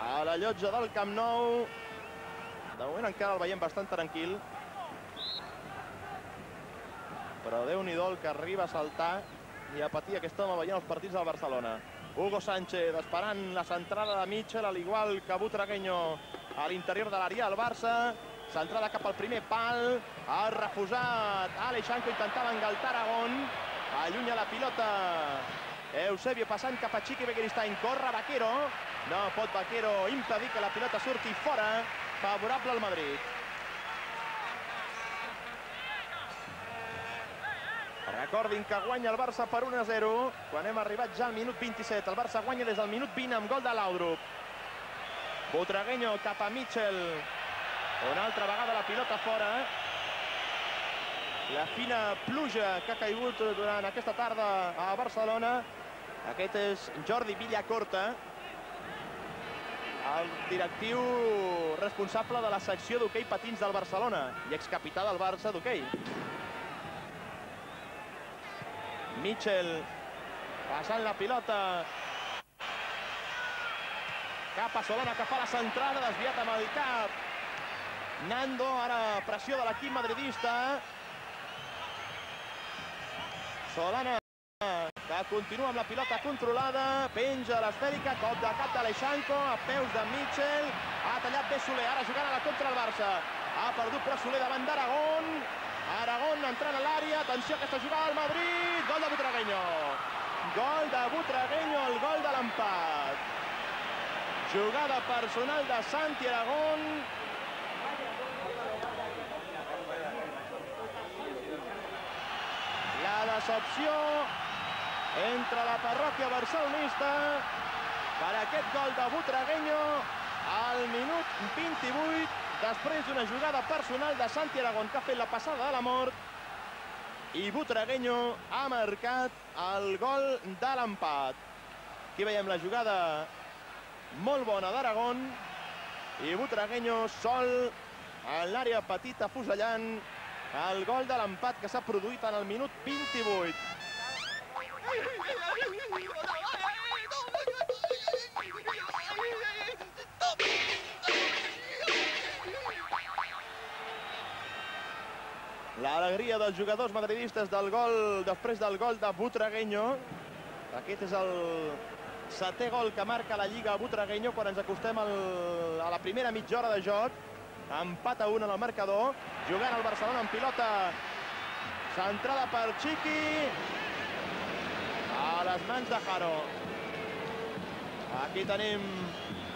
a la llotja del Camp Nou. De moment encara el veiem bastant tranquil. Però déu nhi que arriba a saltar i a patir aquest home veient els partits del Barcelona. Hugo Sánchez esperant la centrada de Mitchell, al igual que Butragueño a l'interior de l'àrea del Barça. Centrada cap al primer pal. Ha refusat Aleixanco, intentava engaltar Aragón. Allunya la pilota Eusebio passant cap a Chiqui Begiristain. Corre Vaquero. No pot Vaquero impedir que la pilota surti fora. Favorable al Madrid. Recordin que guanya el Barça per 1 a 0 quan hem arribat ja al minut 27. El Barça guanya des del minut 20 amb gol de Laudrup. Butragueño cap a Mitchell. Una altra vegada la pilota fora. La fina pluja que ha caigut durant aquesta tarda a Barcelona. Aquest és Jordi Villacorta, el directiu responsable de la secció d'hoquei patins del Barcelona i excapità del Barça d'hoquei. Mitchell passant la pilota cap a Solana que fa la centrada, desviat amb el cap. Nando, ara pressió de l'equip madridista. Solana que continua amb la pilota controlada, penja l'esfèrica, cop de cap d'Aleixanco, a peus de Mitchell, ha tallat bé Soler, ara jugant a la contra del Barça, ha perdut però Soler davant d'Aragón, Aragón entrant a l'àrea, atenció a aquesta jugada al Madrid, gol de Butragueño, gol de Butragueño, el gol de l'empat. Jugada personal de Santi Aragón, la decepció entre la parròquia barcelonista per aquest gol de Butragueño al minut 28 després d'una jugada personal de Santi Aragón que ha fet la passada de la mort i Butragueño ha marcat el gol de l'empat. Aquí veiem la jugada molt bona d'Aragón i Butragueño sol en l'àrea petita fusellant el gol de l'empat que s'ha produït en el minut 28. L'alegria dels jugadors madridistes del gol, després del gol de Butragueño. Aquest és el setè gol que marca la Lliga Butragueño quan ens acostem al, a la primera mitja hora de joc. Empat a un en el marcador. Jugant el Barcelona en pilota. Centrada per Chiqui a les mans de Jaro. Aquí tenim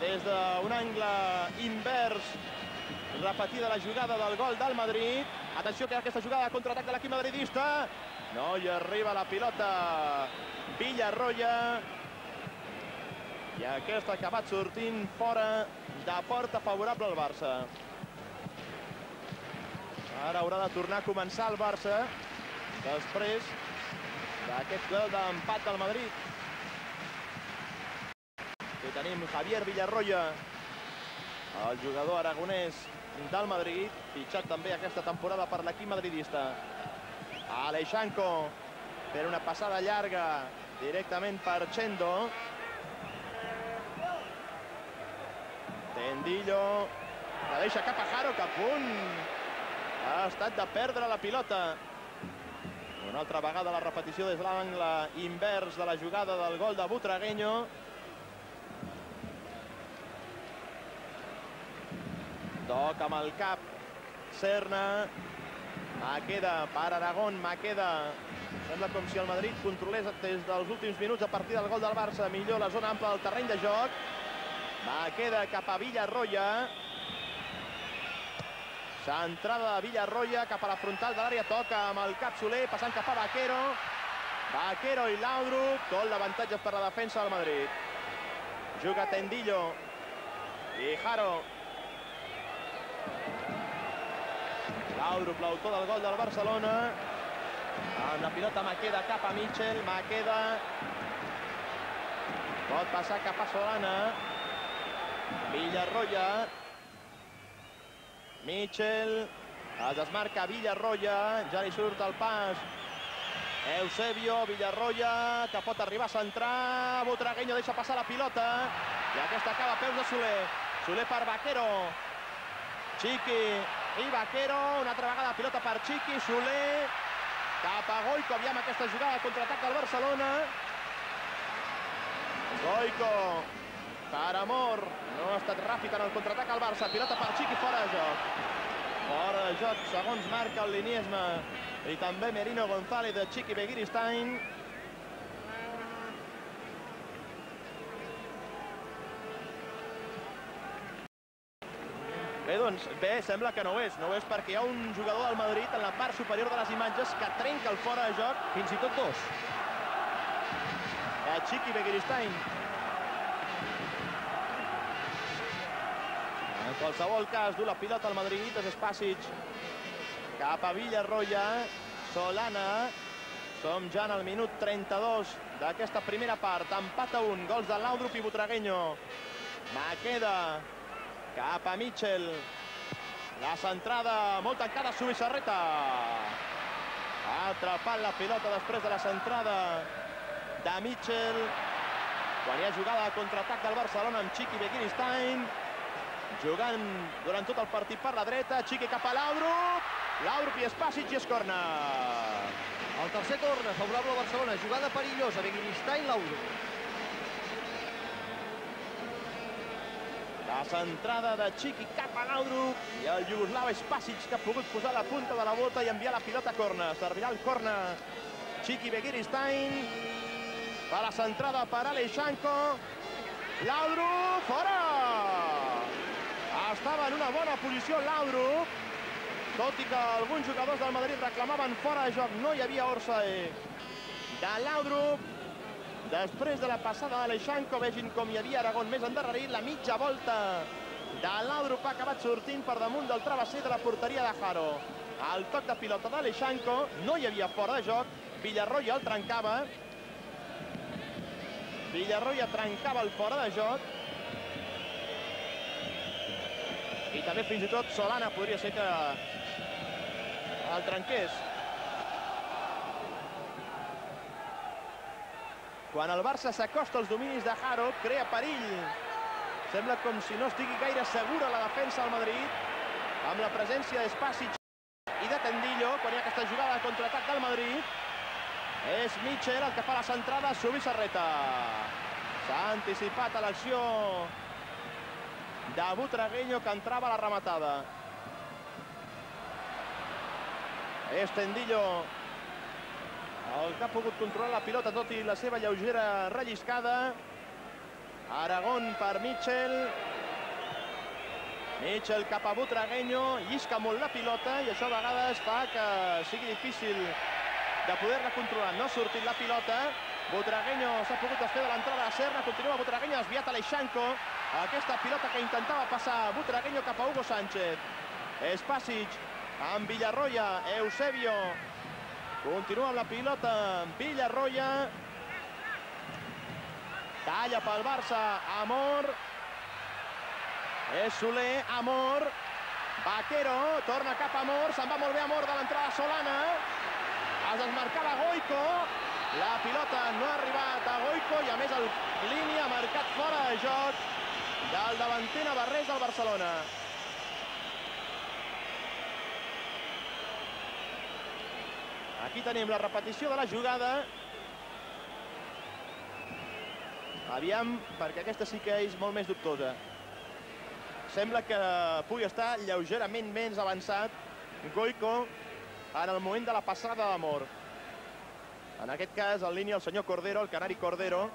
des d'un angle invers repetida la jugada del gol del Madrid. Atenció que aquesta jugada de contraatac de l'equip madridista. No hi arriba la pilota Villarroya. I aquesta ha acabat sortint fora de porta favorable al Barça. Ara haurà de tornar a començar el Barça després d'aquest gol d'empat del Madrid. Aquí tenim Javier Villarroya, el jugador aragonès del Madrid, fitxat també aquesta temporada per l'equip madridista. Aleixanco per una passada llarga directament per Chendo. Tendillo, la deixa cap a Jaro, a punt ha estat de perdre la pilota. Una altra vegada la repetició des de l'angle invers de la jugada del gol de Butragueño. Toca amb el cap Serna. Maqueda per Aragón, Maqueda. Sembla com si el Madrid controlés des dels últims minuts a partir del gol del Barça. Millor la zona ampla del terreny de joc. Maqueda cap a Villarroya. Centrada Villarroya cap a la frontal de l'àrea, toca amb el cap Soler, passant cap a Vaquero. Vaquero i Laudrup, tot l'avantatge per la defensa del Madrid. Juga Tendillo i Jaro. Laudrup, l'autor del gol del Barcelona. Amb la pilota Maqueda cap a Mitchell, Maqueda. Pot passar cap a Solana. Villarroya. Mitchell. Es desmarca Villarroya. Ja li surt el pas. Eusebio, Villarroya, que pot arribar a centrar. Butragueño deixa passar la pilota. I aquesta acaba a peus de Soler. Soler per Vaquero. Chiqui i Vaquero. Una altra vegada pilota per Chiqui. Soler cap a Goico. Aviam aquesta jugada contraatac del Barcelona. Goico per Amor. No ha estat ràpid en el contraatac al Barça. Pilota per Chiqui fora de joc. Fora de joc, segons marca el liniesme. I també Merino González de Chiqui Begiristain. Bé, doncs, bé, sembla que no ho és. No ho és perquè hi ha un jugador del Madrid en la part superior de les imatges que trenca el fora de joc. Fins i tot dos. A Chiqui Begiristain. En qualsevol cas, du la pilota al Madrid, és Spasic. Cap a Villarroya, Solana, som ja en el minut 32 d'aquesta primera part, empat a un, gols de Laudrup i Butragueño, Maqueda, cap a Mitchell, la centrada molt tancada, Subissarreta, ha atrapat la pilota després de la centrada de Mitchell, quan hi ha jugada de contraatac del Barcelona amb Chiqui Begiristain, jugant durant tot el partit per la dreta, Chiqui cap a Laudrup, Laudrup i Espàcic i es corna. El tercer corna, favorable a Barcelona. Jugada perillosa, Begiristain, Laudrup. La centrada de Chiqui cap a Laudrup i el Iugoslau Espàcic que ha pogut posar la punta de la bota i enviar la pilota a corna. Servirà el corna Chiqui Begiristain. Fa la centrada per Aleixanko. Laudrup, fora! Estava en una bona posició Laudrup. Tot i que alguns jugadors del Madrid reclamaven fora de joc, no hi havia Orsae de Laudrup. Després de la passada d'Aleixanko, vegin com hi havia Aragón més endarrerit, la mitja volta de Laudrup ha acabat sortint per damunt del travesser de la porteria de Jaro. El toc de pilota d'Aleixanko, no hi havia fora de joc, Villarroya el trencava. Villarroya trencava el fora de joc. I també fins i tot Solana podria ser que el trenqués. Quan el Barça s'acosta als dominis de Jaro, crea perill. Sembla com si no estigui gaire segura la defensa del Madrid, amb la presència d'Espàcic i de Tendillo, quan hi ha aquesta jugada de contraatac del Madrid. És Mitchell el que fa la centrada, Subissarreta. S'ha anticipat a l'acció de Butragueño, que entrava a la rematada. És Tendillo el que ha pogut controlar la pilota tot i la seva lleugera relliscada. Aragón per Mitchell. Mitchell cap a Butragueño, llisca molt la pilota i això a vegades fa que sigui difícil de poder-la controlar. No ha sortit la pilota. Butragueño s'ha pogut desfer de l'entrada de Serra. Continua Butragueño, desviat a l'Eixanco. Aquesta pilota que intentava passar Butragueño cap a Hugo Sánchez. Espàcic amb Villarroya, Eusebio. Continua amb la pilota Villarroya. Talla pel Barça, Amor. És Soler, Amor. Vaquero, torna cap a Amor, se'n va molt bé Amor de l'entrada Solana. Es desmarcava Goico. La pilota no ha arribat a Goico i a més el línia ha marcat fora de joc del davanter navarrès del Barcelona. Aquí tenim la repetició de la jugada. Aviam, perquè aquesta sí que és molt més dubtosa. Sembla que pugui estar lleugerament menys avançat Goico en el moment de la passada d'amor. En aquest cas, en línia el senyor Cordero, el canari Cordero.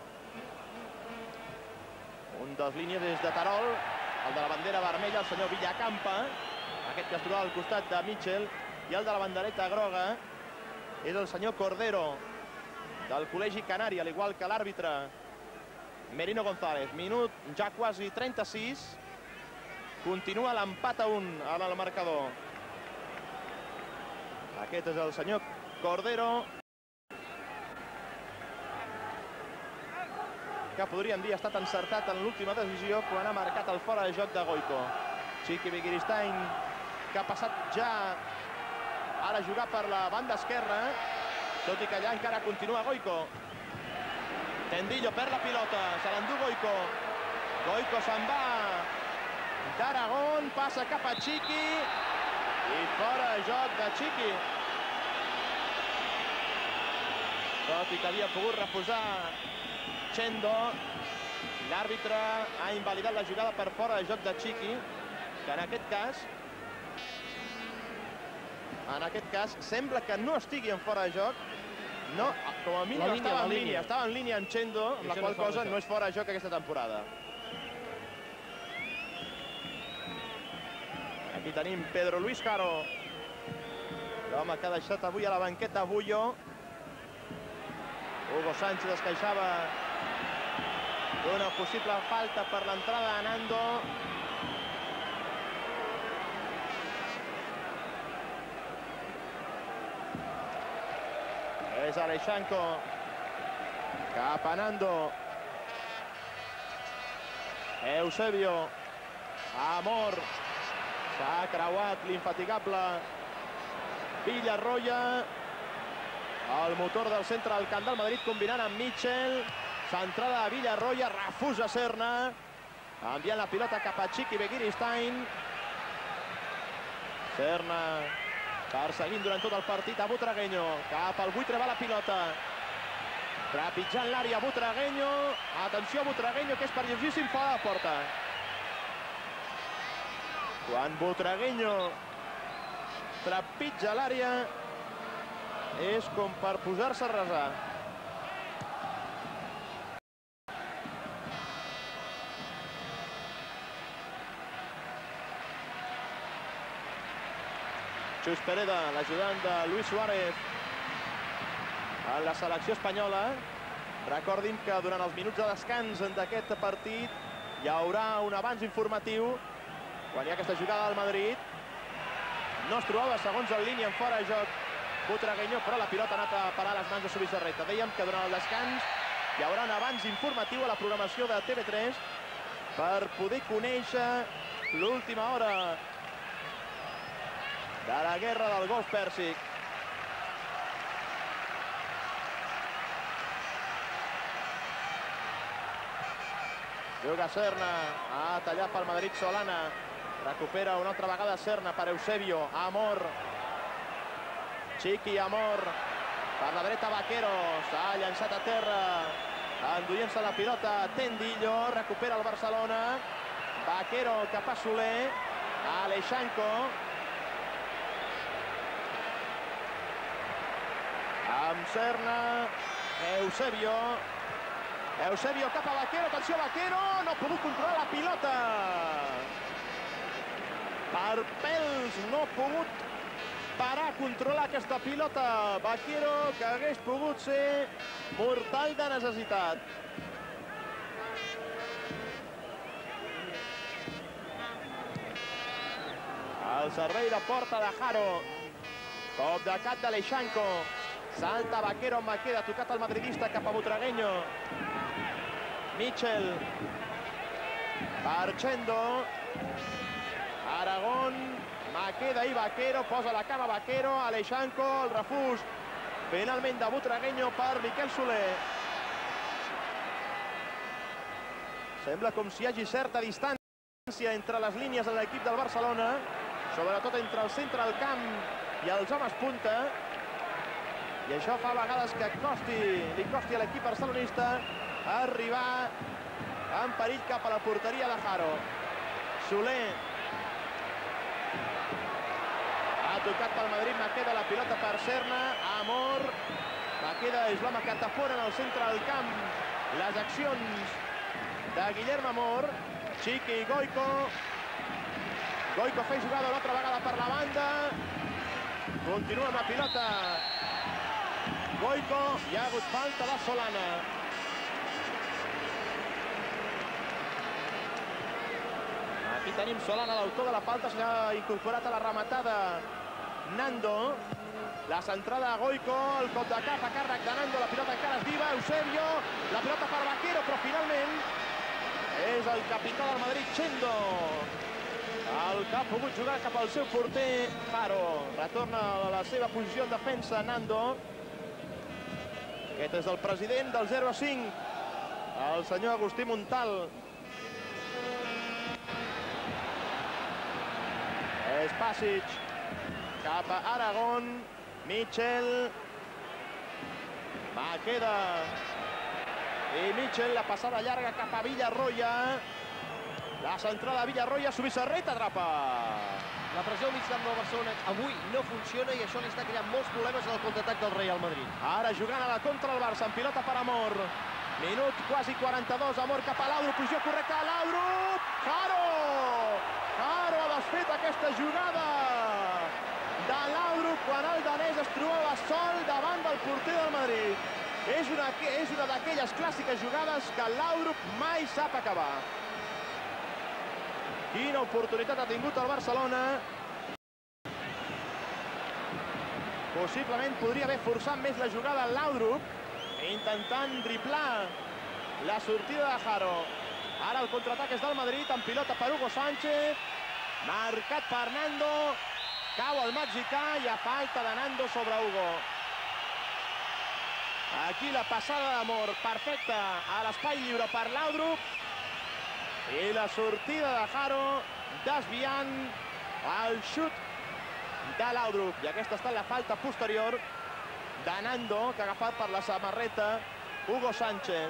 Un dels línies és de Tarol, el de la bandera vermella, el senyor Villacampa. aquest que es trobava al costat de Mitchell, i el de la bandereta groga és el senyor Cordero, del Col·legi Canari, al igual que l'àrbitre Merino González. Minut ja quasi 36. Continua l'empat a un en el marcador. Aquest és el senyor Cordero. Que podríem dir ha estat encertat en l'última decisió quan ha marcat el fora de joc de Goico. Chiqui Begiristain, que ha passat ja ara a jugar per la banda esquerra, tot i que allà encara continua Goico. Tendillo per la pilota, se l'endú Goico. Goico se'n va d'Aragón, passa cap a Chiqui i fora de joc de Chiqui. Tot i que havia pogut refusar Chendo, l'àrbitre ha invalidat la jugada per fora de joc de Chiqui, que en aquest cas en aquest cas sembla que no estigui en fora de joc no, com a mínim La línia, estava en línia, línia. estava en línia amb Chendo, amb la no qual de cosa no és fora de joc aquesta temporada. Aquí tenim Pedro Luis Caro, l'home que ha deixat avui a la banqueta Bullo. Hugo Sánchez es queixava d'una possible falta per l'entrada de Nando. És Aleixanco. Cap a Nando. Eusebio. Amor. S'ha creuat l'infatigable Villarroya. El motor del centre del Madrid combinant amb Mitchell. Centrada a Villarroya, refusa Serna. Enviant la pilota cap a Chiqui Begiristain. Serna perseguint durant tot el partit a Butragueño. Cap al buitre va la pilota. Trepitjant l'àrea Butragueño. Atenció a Butragueño, que és perillosíssim fora de porta. Quan Butragueño trepitja l'àrea és com per posar-se a resar. Xus Pereda, l'ajudant de Luis Suárez en la selecció espanyola. Recordin que durant els minuts de descans d'aquest partit hi haurà un abans informatiu quan hi ha aquesta jugada del Madrid. No es trobava segons en línia en fora de joc Butragueño, però la pilota ha anat a parar a les mans de Subisarreta. Dèiem que durant el descans hi haurà un abans informatiu a la programació de TV3 per poder conèixer l'última hora de la guerra del golf pèrsic. Juga Serna, ha tallat pel Madrid Solana. Recupera una altra vegada Serna per Eusebio, Amor. Chiqui Amor, per la dreta Vaquero, s'ha llançat a terra, enduient-se la pilota, Tendillo, recupera el Barcelona, Vaquero cap a Soler, Aleixanco, amb Serna, Eusebio, Eusebio cap a Vaquero, atenció Vaquero, no ha pogut controlar la pilota. Per pèls no ha pogut parar controlar aquesta pilota. Vaquero que hagués pogut ser mortal de necessitat. El servei de porta de Jaro. Cop de cap d'Aleixanco. Salta Vaquero Maqueda, tocat el madridista cap a Butragueño. Mitchell. Barchendo. Aragón. Maqueda i Vaquero. Posa la cama Vaquero. Aleixanco. El refús. Finalment de Butragueño per Miquel Soler. Sembla com si hi hagi certa distància entre les línies de l'equip del Barcelona, sobretot entre el centre del camp i els homes punta, i això fa vegades que costi, li costi a l'equip barcelonista arribar en perill cap a la porteria de Jaro. Soler ha tocat pel Madrid, Maqueda la pilota per Serna, Amor, Maqueda és l'home que tapona en el centre del camp les accions de Guillermo Amor, Chiqui i Goico, Goico fa jugada una altra vegada per la banda. Continua amb la pilota. Goico, hi ha hagut falta de Solana. Aquí tenim Solana, l'autor de la falta, s'ha incorporat a la rematada Nando. La centrada de Goico, el cop de cap a càrrec de Nando, la pilota encara és viva, Eusebio, la pilota per Vaquero, però finalment és el capità del Madrid, Chendo. El que ha pogut jugar cap al seu porter, Jaro. Retorna a la seva posició en defensa, Nando. Aquest és el president del 0 a 5, el senyor Agustí Montal. És Pàssic cap a Aragón. Mitchell. Va, queda. I Mitchell, la passada llarga cap a Villarroya. La centrada de Villarroya, Subissarret atrapa. La pressió al mig camp del Barcelona avui no funciona i això li està creant molts problemes el contraatac del Real Madrid. Ara jugant a la contra el Barça, en pilota per Amor. Minut quasi 42, Amor cap a Laudrup, posició correcta a Laudrup. Jaro! Jaro ha desfet aquesta jugada de Laudrup quan el danès es trobava sol davant del porter del Madrid. És una, és una d'aquelles clàssiques jugades que Laudrup mai sap acabar. Quina oportunitat ha tingut el Barcelona. Possiblement podria haver forçat més la jugada Laudrup, intentant driblar la sortida de Jaro. Ara el contraatac és del Madrid, amb pilota per Hugo Sánchez. Marcat per Nando. Cau el mexicà i a falta de Nando sobre Hugo. Aquí la passada d'amor perfecta a l'espai lliure per Laudrup. I la sortida de Jaro desviant el xut de Laudrup. I aquesta està la falta posterior de Nando, que ha agafat per la samarreta Hugo Sánchez.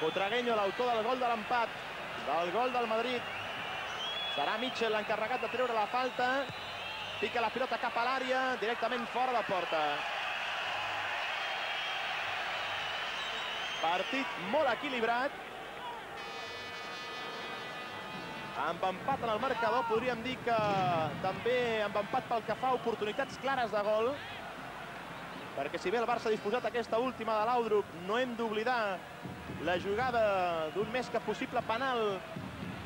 Cotragueño, l'autor del gol de l'empat, del gol del Madrid. Serà Mitchell l'encarregat de treure la falta. Pica la pilota cap a l'àrea, directament fora de porta. Partit molt equilibrat. Amb empat en el marcador, podríem dir que també amb empat pel que fa oportunitats clares de gol. Perquè si bé el Barça ha disposat aquesta última de l'Audrup, no hem d'oblidar la jugada d'un més que possible penal,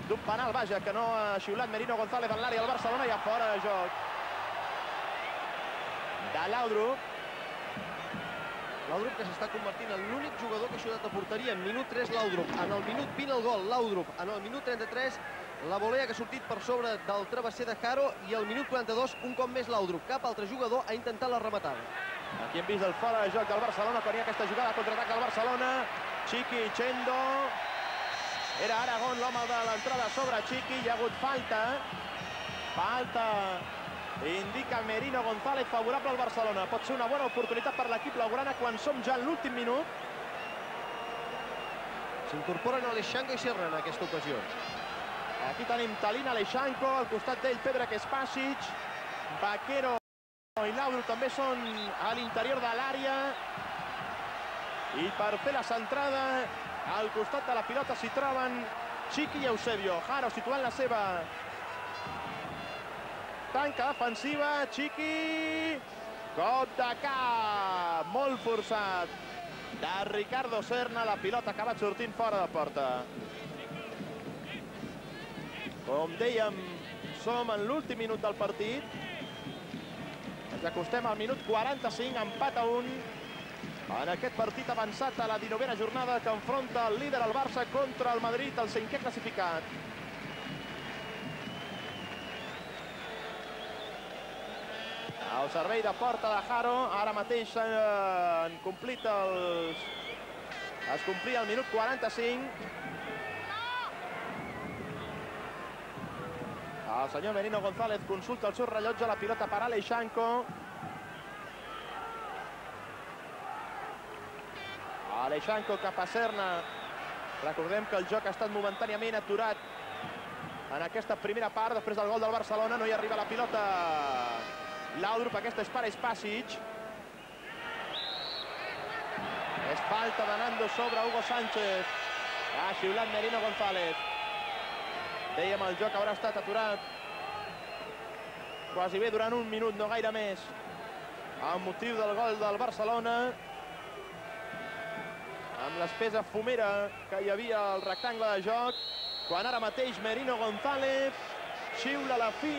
d'un penal, vaja, que no ha xiulat Merino González en l'àrea del Barcelona i a fora de joc. De l'Audrup. L'Audrup que s'està convertint en l'únic jugador que ha xutat a porteria. En minut 3 l'Audrup, en el minut 20 el gol l'Audrup, en el minut 33 la volea que ha sortit per sobre del travesser de Jaro i al minut 42 un cop més l'Audrup. Cap altre jugador ha intentat la rematada. Aquí hem vist el fora de joc del Barcelona quan hi ha aquesta jugada contraatac del Barcelona. Chiqui, Chendo. Era Aragón l'home de l'entrada sobre Chiqui. Hi ha hagut falta. Falta indica Merino González favorable al Barcelona. Pot ser una bona oportunitat per l'equip blaugrana quan som ja en l'últim minut. S'incorporen Alexandre i Serra en aquesta ocasió. Aquí tenim Talina Aleixanco, al costat d'ell Pedra que és Pàssic, Vaquero i Lauro també són a l'interior de l'àrea. I per fer la centrada, al costat de la pilota s'hi troben Chiqui i Eusebio. Jaro situant la seva tanca defensiva. Chiqui, cop de cap, molt forçat de Ricardo Serna. La pilota ha acabat sortint fora de porta. Com dèiem, som en l'últim minut del partit. Ens acostem al minut 45, empat a 1. En aquest partit avançat a la 19a jornada que enfronta el líder el Barça contra el Madrid, el cinquè classificat. El servei de porta de Jaro, ara mateix s'han complit els... Es complia el minut 45. El senyor Merino González consulta el seu rellotge, la pilota per Aleixanco. Aleixanco cap a Serna. Recordem que el joc ha estat momentàniament aturat en aquesta primera part. Després del gol del Barcelona no hi arriba la pilota. Laudrup, aquesta és per Espàssic. És falta de Nando sobre Hugo Sánchez. Ha xiulat Merino González. Dèiem, el joc haurà estat aturat quasi bé durant un minut, no gaire més, amb motiu del gol del Barcelona, amb l'espesa fumera que hi havia al rectangle de joc, quan ara mateix Merino González xiula la fi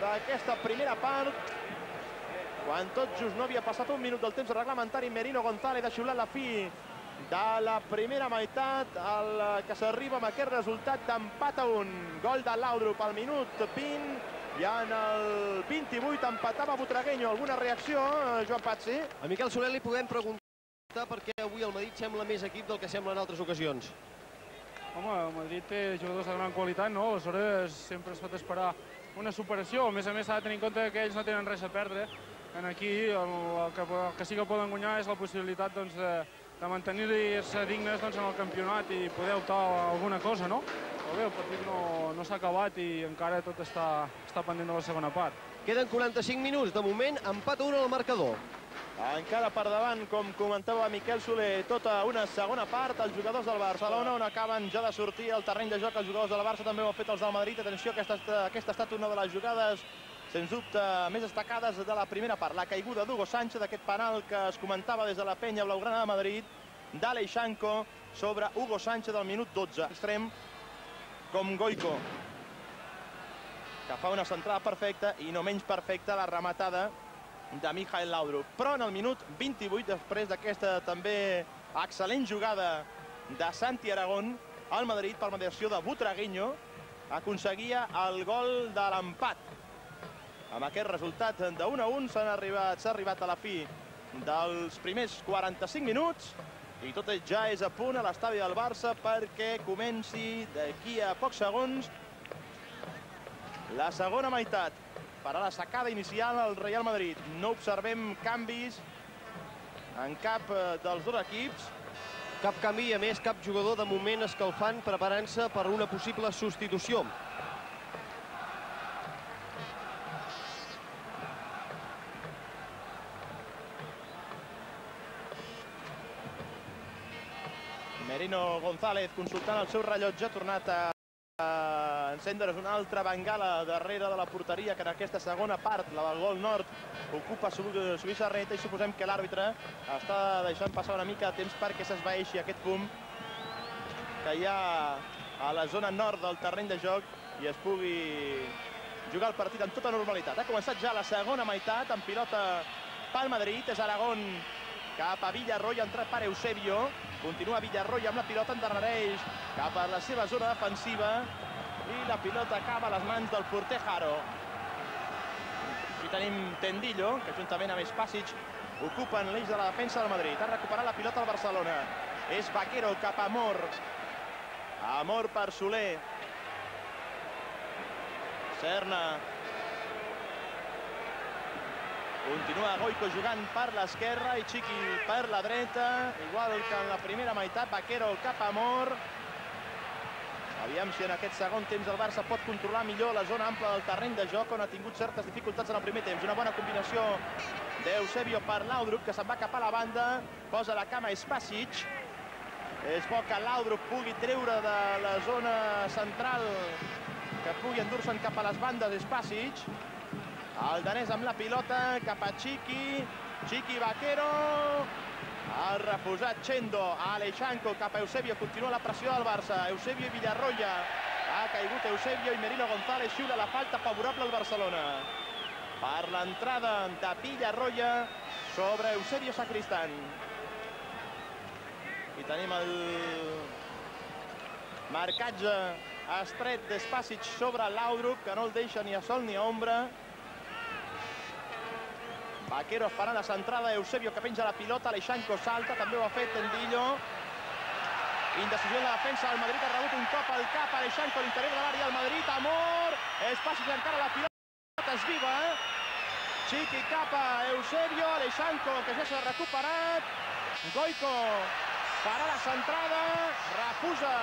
d'aquesta primera part, quan tot just no havia passat un minut del temps reglamentari, Merino González ha xiulat la fi de la primera meitat, el que s'arriba amb aquest resultat d'empat a un. Gol de Laudrup al minut 20, i en el 28 empatava Butragueño. Alguna reacció, eh, Joan Patsi? A Miquel Soler li podem preguntar per què avui el Madrid sembla més equip del que sembla en altres ocasions. Home, el Madrid té jugadors de gran qualitat, no? Aleshores sempre es pot esperar una superació. A més a més s'ha de tenir en compte que ells no tenen res a perdre. En aquí el, el, que, el que sí que poden guanyar és la possibilitat doncs, de, de mantenir-se dignes doncs, en el campionat i poder optar a alguna cosa, no? Però bé, el partit no, no s'ha acabat i encara tot està, està pendent de la segona part. Queden 45 minuts. De moment, empat a 1 al marcador. Encara per davant, com comentava Miquel Soler, tota una segona part. Els jugadors del Barcelona, on acaben ja de sortir al terreny de joc els jugadors del Barça, també ho han fet els del Madrid. Atenció, aquesta, aquesta ha estat una de les jugades sens dubte, més destacades de la primera part. La caiguda d'Hugo Sánchez, d'aquest penal que es comentava des de la penya blaugrana de Madrid, d'Aleixanco sobre Hugo Sánchez del minut 12. Extrem com Goico, que fa una centrada perfecta i no menys perfecta la rematada de Mijael Laudrup. Però en el minut 28, després d'aquesta també excel·lent jugada de Santi Aragón, el Madrid, per mediació de Butragueño, aconseguia el gol de l'empat. Amb aquest resultat de 1 a 1 s'ha arribat, arribat a la fi dels primers 45 minuts i tot ja és a punt a l'estadi del Barça perquè comenci d'aquí a pocs segons la segona meitat. Farà la sacada inicial al Real Madrid. No observem canvis en cap eh, dels dos equips. Cap canvi i, a més, cap jugador de moment escalfant, preparant-se per una possible substitució. Merino González consultant el seu rellotge, ha tornat a encendre's una altra bengala darrere de la porteria que en aquesta segona part, la del gol nord, ocupa Suïssa Reta i suposem que l'àrbitre està deixant passar una mica de temps perquè s'esvaeixi aquest fum que hi ha a la zona nord del terreny de joc i es pugui jugar el partit amb tota normalitat. Ha començat ja la segona meitat amb pilota pel Madrid, és Aragón cap a Villarroy, ha entrat per Eusebio, Continua Villarroy amb la pilota, endarrereix cap a la seva zona defensiva i la pilota acaba a les mans del porter Jaro. Aquí tenim Tendillo, que juntament amb Espàsic ocupen l'eix de la defensa del Madrid. Ha recuperat la pilota al Barcelona. És Vaquero cap a Amor. Amor per Soler. Serna Continua Goico jugant per l'esquerra i Chiqui per la dreta, igual que en la primera meitat, Vaquero cap a Mor. Aviam si en aquest segon temps el Barça pot controlar millor la zona ampla del terreny de joc on ha tingut certes dificultats en el primer temps. Una bona combinació d'Eusebio per Laudrup, que se'n va cap a la banda, posa la cama Espàsic. És bo que Laudrup pugui treure de la zona central, que pugui endur-se'n cap a les bandes Espàsic. El danès amb la pilota cap a Chiqui. Chiqui Vaquero. Ha refusat Chendo. Aleixanco cap a Eusebio. Continua la pressió del Barça. Eusebio i Villarroya. Ha caigut Eusebio i Merino González xiula la falta favorable al Barcelona. Per l'entrada de Villarroya sobre Eusebio Sacristán. I tenim el marcatge estret d'Espàsic sobre l'Audrup, que no el deixa ni a sol ni a ombra. Vaquero esperant la centrada, Eusebio que penja la pilota, Aleixanco salta, també ho ha fet Tendillo. Indecisió en la defensa, el Madrid ha rebut un cop al cap, a l'interior de l'àrea, el Madrid, Amor, Espàcies encara la pilota, es viva, eh? Chiqui a Eusebio, Aleixanco que ja s'ha recuperat, Goico farà la centrada, refusa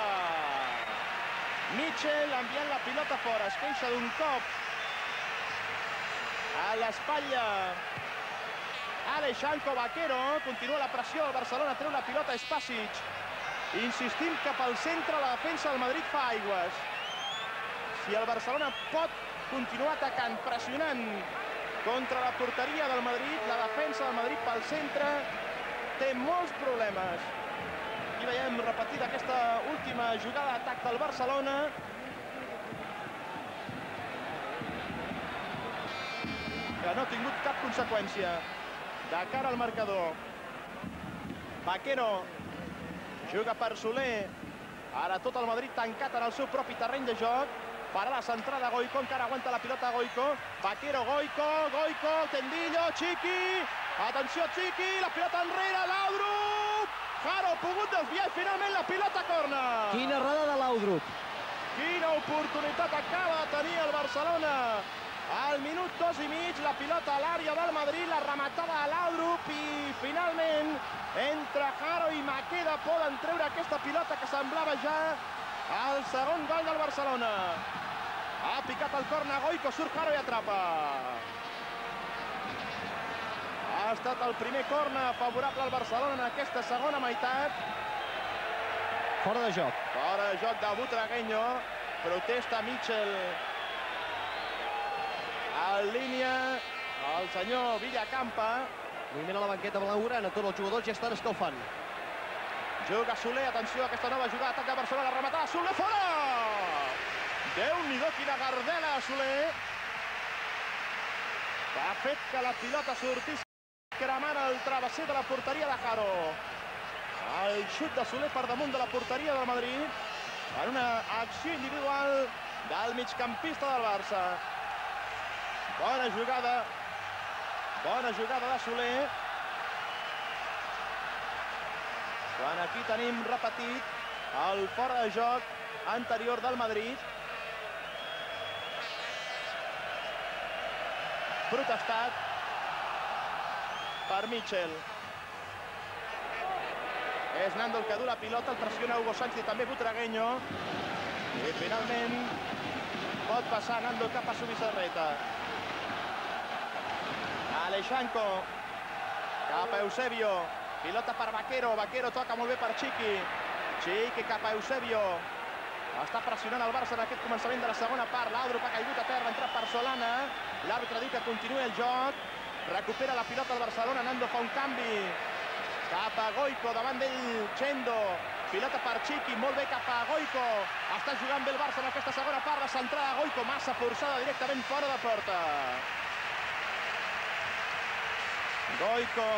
Mitchell enviant la pilota fora, es queixa d'un cop a l'espatlla Aleixanco Vaquero, continua la pressió, el Barcelona treu la pilota, Espàsic, insistint cap al centre, la defensa del Madrid fa aigües. si el Barcelona pot continuar atacant, pressionant contra la porteria del Madrid, la defensa del Madrid pel centre, té molts problemes. Aquí veiem repetida aquesta última jugada d'atac del Barcelona. Que no ha tingut cap conseqüència de cara al marcador. Vaquero juga per Soler. Ara tot el Madrid tancat en el seu propi terreny de joc. Para la centrada Goico, encara aguanta la pilota Goico. Vaquero, Goico, Goico, Tendillo, Chiqui. Atenció, Chiqui, la pilota enrere, Laudrup. Jaro ha pogut desviar i finalment la pilota corna. Quina errada de Laudrup. Quina oportunitat acaba de tenir el Barcelona. Al minut dos i mig, la pilota a l'àrea del Madrid, la rematada a l'Audrup i finalment entre Jaro i Maqueda poden treure aquesta pilota que semblava ja el segon gol del Barcelona. Ha picat el corna Goico, surt Jaro i atrapa. Ha estat el primer corna favorable al Barcelona en aquesta segona meitat. Fora de joc. Fora de joc de Butragueño. Protesta Mitchell. En línia el senyor Villacampa. Moviment a la banqueta blaugrana, tots els jugadors ja estan escalfant. Juga Soler, atenció a aquesta nova jugada, atac de Barcelona, rematada, Soler fora! Déu-n'hi-do, quina gardela, Soler. Ha fet que la pilota sortís cremant el travesser de la porteria de Jaro. El xut de Soler per damunt de la porteria del Madrid en una acció individual del migcampista del Barça. Bona jugada. Bona jugada de Soler. Quan aquí tenim repetit el fora de joc anterior del Madrid. Protestat per Mitchell. És Nando el que du la pilota, el pressiona Hugo Sánchez i també Butragueño. I finalment pot passar Nando cap a Subisarreta. Aleixanco cap a Eusebio. Pilota per Vaquero. Vaquero toca molt bé per Chiqui. Chiqui cap a Eusebio. Està pressionant el Barça en aquest començament de la segona part. L'Audrup ha caigut a terra, entrat per Solana. L'àrbitre diu que continuï el joc. Recupera la pilota el Barcelona. Nando fa un canvi. Cap a Goico, davant d'ell Chendo. Pilota per Chiqui, molt bé cap a Goico. Està jugant bé el Barça en aquesta segona part. La centrada Goico, massa forçada directament fora de porta. Goico,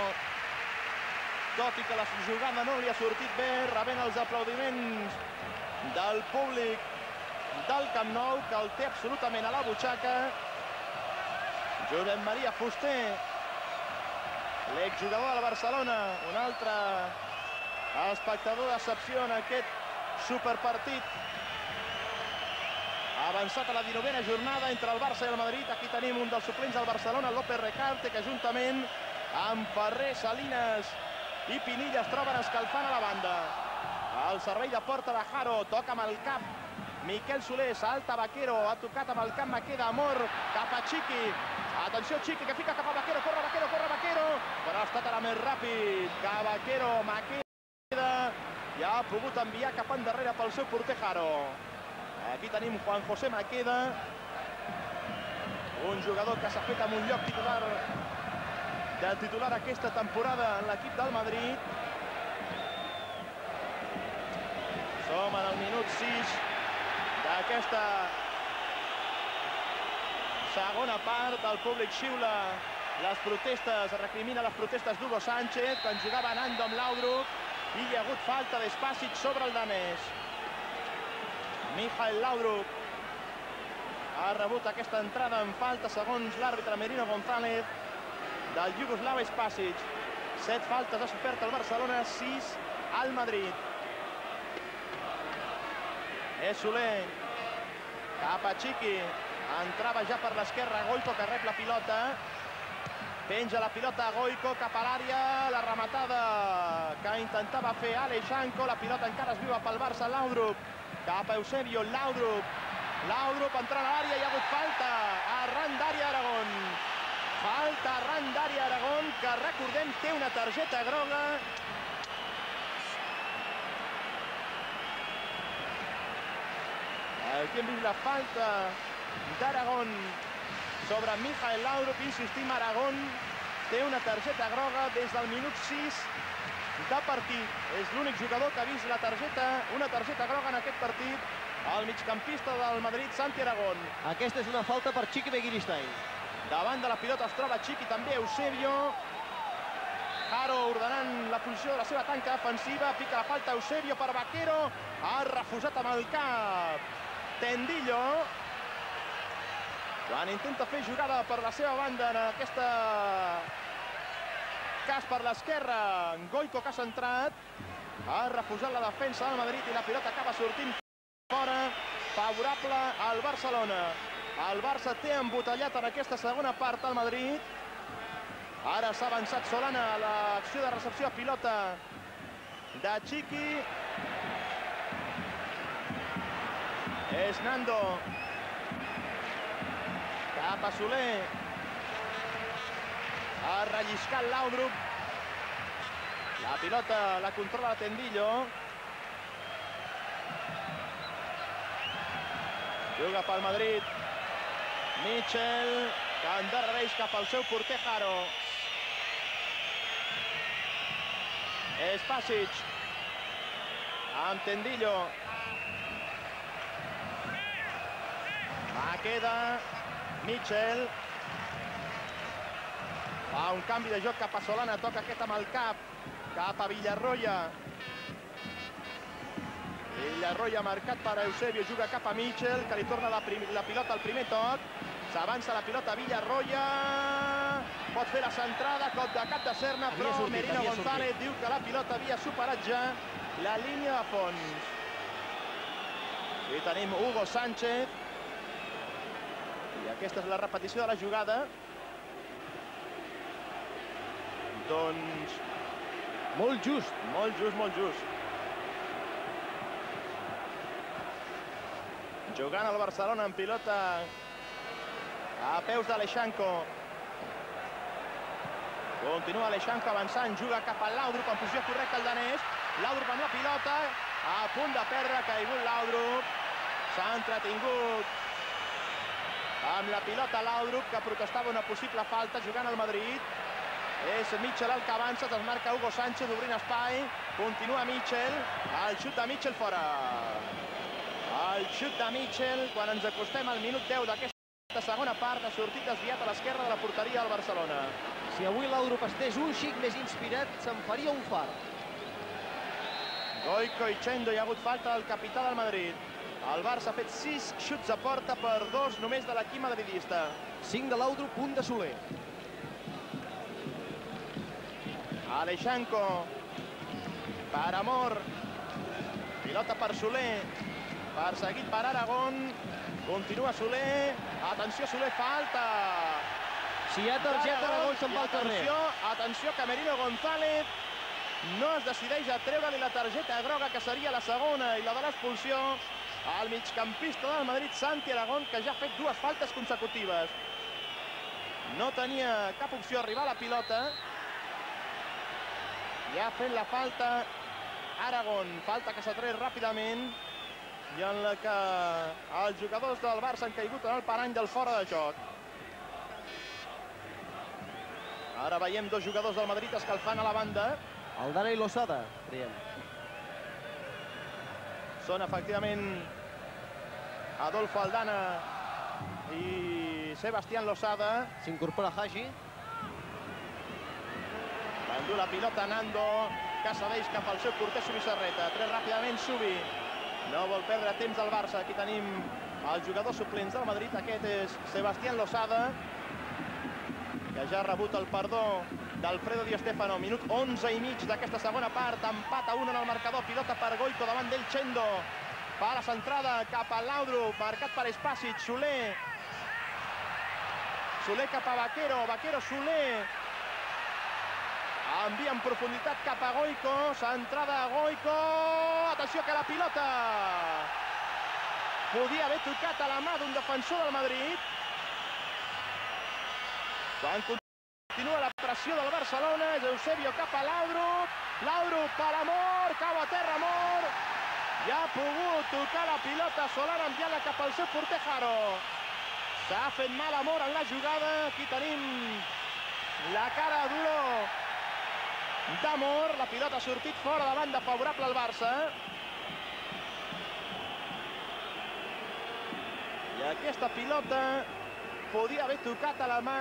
tot i que la jugada no li ha sortit bé, rebent els aplaudiments del públic del Camp Nou, que el té absolutament a la butxaca. Josep Maria Fuster, l'exjugador del Barcelona, un altre espectador d'excepció en aquest superpartit. Avançat a la 19a jornada entre el Barça i el Madrid. Aquí tenim un dels suplents del Barcelona, López Recarte, que juntament amb Ferrer, Salinas i Pinilla es troben escalfant a la banda. El servei de porta de Jaro, toca amb el cap. Miquel Soler, salta Vaquero, ha tocat amb el cap, queda Amor, cap a Chiqui. Atenció, Chiqui, que fica cap a Vaquero, corre Vaquero, corre Vaquero, però ha estat ara més ràpid que Vaquero, Maqueda, i ha pogut enviar cap endarrere pel seu porter Jaro. Aquí tenim Juan José Maqueda, un jugador que s'ha fet amb un lloc titular de titular aquesta temporada en l'equip del Madrid. Som en el minut 6 d'aquesta segona part. El públic xiula les protestes, recrimina les protestes d'Hugo Sánchez, quan jugava Nando amb Laudrup i hi ha hagut falta d'espàcit sobre el danès. Mijael Laudrup ha rebut aquesta entrada en falta segons l'àrbitre Merino González del Yugoslav Spasic. Set faltes ha sofert el Barcelona, sis al Madrid. És Soler, cap a Chiqui, entrava ja per l'esquerra Goico que rep la pilota. Penja la pilota Goico cap a l'àrea, la rematada que intentava fer Aleixanco, la pilota encara es viva pel Barça, Laudrup, cap a Eusebio, Laudrup, Laudrup entrant a l'àrea, hi ha hagut falta, arran d'àrea Aragón. Falta arran d'àrea Aragón, que recordem té una targeta groga. Aquí hem vist la falta d'Aragón sobre Mijael Laudrup. Insistim, Aragón té una targeta groga des del minut 6 de partit. És l'únic jugador que ha vist la targeta, una targeta groga en aquest partit. El migcampista del Madrid, Santi Aragón. Aquesta és una falta per Chiqui Begiristain. Davant de la pilota es troba Chiqui, també Eusebio. Jaro ordenant la posició de la seva tanca defensiva. Pica la falta Eusebio per Vaquero. Ha refusat amb el cap. Tendillo. Quan intenta fer jugada per la seva banda en aquesta cas per l'esquerra. Goico que ha centrat. Ha refusat la defensa del Madrid i la pilota acaba sortint fora. Favorable al Barcelona. El Barça té embotellat en aquesta segona part al Madrid. Ara s'ha avançat Solana a l'acció de recepció a pilota de Chiqui. És Nando. Cap a Soler. Ha relliscat Laudrup. La pilota la controla Tendillo. Juga pel Madrid. Mitchell, que endarrereix cap al seu porter Jaro. És Pasic. Amb Tendillo. Va, queda Mitchell. Fa un canvi de joc cap a Solana, toca aquest amb el cap, cap a Villarroya. Villarroya marcat per Eusebio, juga cap a Mitchell, que li torna la, la pilota al primer toc. S'avança la pilota a Villarroya. Pot fer la centrada, cop de cap de Serna, Havia però sortit, Merino González sortit. diu que la pilota havia superat ja la línia de fons. I tenim Hugo Sánchez. I aquesta és la repetició de la jugada. Doncs Molt just. molt just, molt just. Jugant el Barcelona en pilota a peus d'Aleixanco. Continua Aleixanco avançant, juga cap al Laudrup en posició correcta el danès. Laudrup amb la pilota, a punt de perdre, caigut Laudrup. S'ha entretingut amb la pilota Laudrup, que protestava una possible falta jugant al Madrid. És Mitchell el que avança, es marca Hugo Sánchez obrint espai. Continua Mitchell, el xut de Mitchell fora. El xut de Mitchell, quan ens acostem al minut 10 d'aquesta segona part, ha sortit desviat a l'esquerra de la porteria del Barcelona. Si avui l'Audrup estés un xic més inspirat, se'n faria un far. Goico i Chendo, hi ha hagut falta del capità del Madrid. El Barça ha fet 6 xuts a porta per dos només de l'equip madridista. 5 de l'Audrup, punt de Soler. Aleixanco. Per Amor. Pilota per Soler. Perseguit per Aragón. Continua Soler. Atenció, Soler, falta. Si hi ha targeta, Aragón se'n va al carrer. Atenció, atenció, que Merino González no es decideix a treure-li la targeta groga, que seria la segona i la de l'expulsió al migcampista del Madrid, Santi Aragón, que ja ha fet dues faltes consecutives. No tenia cap opció arribar a la pilota. Ja ha fet la falta Aragón, falta que s'atreu ràpidament i en la que els jugadors del Barça han caigut en el parany del fora de joc. Ara veiem dos jugadors del Madrid escalfant a la banda. Aldana i Losada, creiem. Són efectivament Adolfo Aldana i Sebastián Losada. S'incorpora Hagi. Va endur la pilota Nando, que cedeix cap al seu porter Subi Serreta. Tres ràpidament Subi. No vol perdre temps al Barça. Aquí tenim els jugadors suplents del Madrid. Aquest és Sebastián Losada, que ja ha rebut el perdó d'Alfredo Di Stefano. Minut 11 i mig d'aquesta segona part. Empat a 1 en el marcador. Pilota per Goico davant d'ell Chendo. Fa la centrada cap a Laudrup, marcat per Espàcic, Soler. Soler cap a Vaquero, Vaquero Soler. Envia en profunditat cap a Goico, centrada a Goico. Atenció que la pilota podia haver tocat a la mà d'un defensor del Madrid. Quan continua la pressió del Barcelona, és Eusebio cap a Laudrup. Laudrup per Amor, cau a terra Amor. i ha pogut tocar la pilota Solana enviant-la cap al seu porter Jaro. S'ha fet mal amor en la jugada. Aquí tenim la cara duro d'amor. La pilota ha sortit fora de banda favorable al Barça. I aquesta pilota podia haver tocat a la mà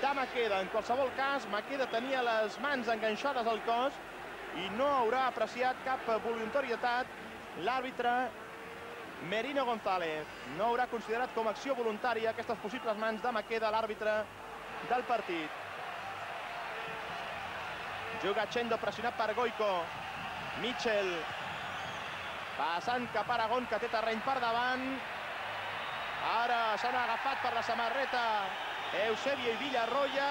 de Maqueda. En qualsevol cas, Maqueda tenia les mans enganxades al cos i no haurà apreciat cap voluntarietat l'àrbitre Merino González. No haurà considerat com a acció voluntària aquestes possibles mans de Maqueda, l'àrbitre del partit. Juga Chendo pressionat per Goico. Mitchell passant cap a Aragón, que té terreny per davant. Ara s'han agafat per la samarreta Eusebio i Villarroya.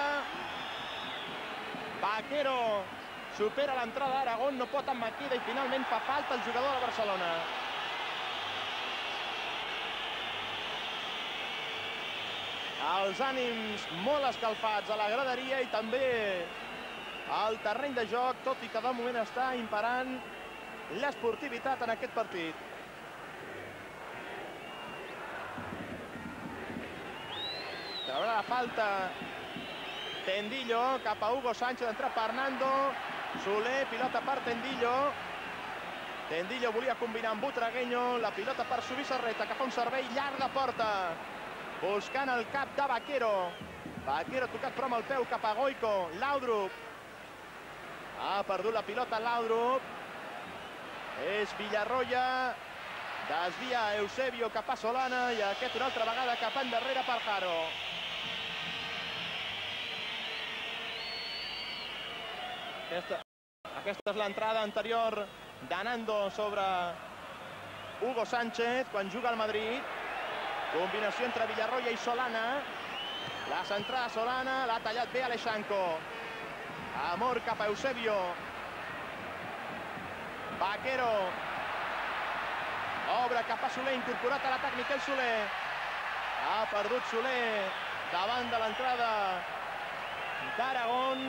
Vaquero supera l'entrada d'Aragón, no pot amb Maquida i finalment fa falta el jugador de Barcelona. Els ànims molt escalfats a la graderia i també al terreny de joc, tot i que de moment està imparant l'esportivitat en aquest partit. Traurà la falta Tendillo cap a Hugo Sánchez, entra per Nando. Soler, pilota per Tendillo. Tendillo volia combinar amb Butragueño. La pilota per Subissarreta, que fa un servei llarg de porta. Buscant el cap de Vaquero. Vaquero tocat però amb el peu cap a Goico. Laudrup. Ha perdut la pilota Laudrup. És Villarroya. Desvia Eusebio cap a Solana i aquest una altra vegada cap endarrere per Jaro. Aquesta, aquesta és l'entrada anterior de Nando sobre Hugo Sánchez quan juga al Madrid. Combinació entre Villarroya i Solana. La centrada Solana, l'ha tallat bé Aleixanco. Amor cap a Eusebio. Vaquero. Obre cap a Soler, incorporat a l'atac Miquel Soler. Ha perdut Soler davant de l'entrada d'Aragón.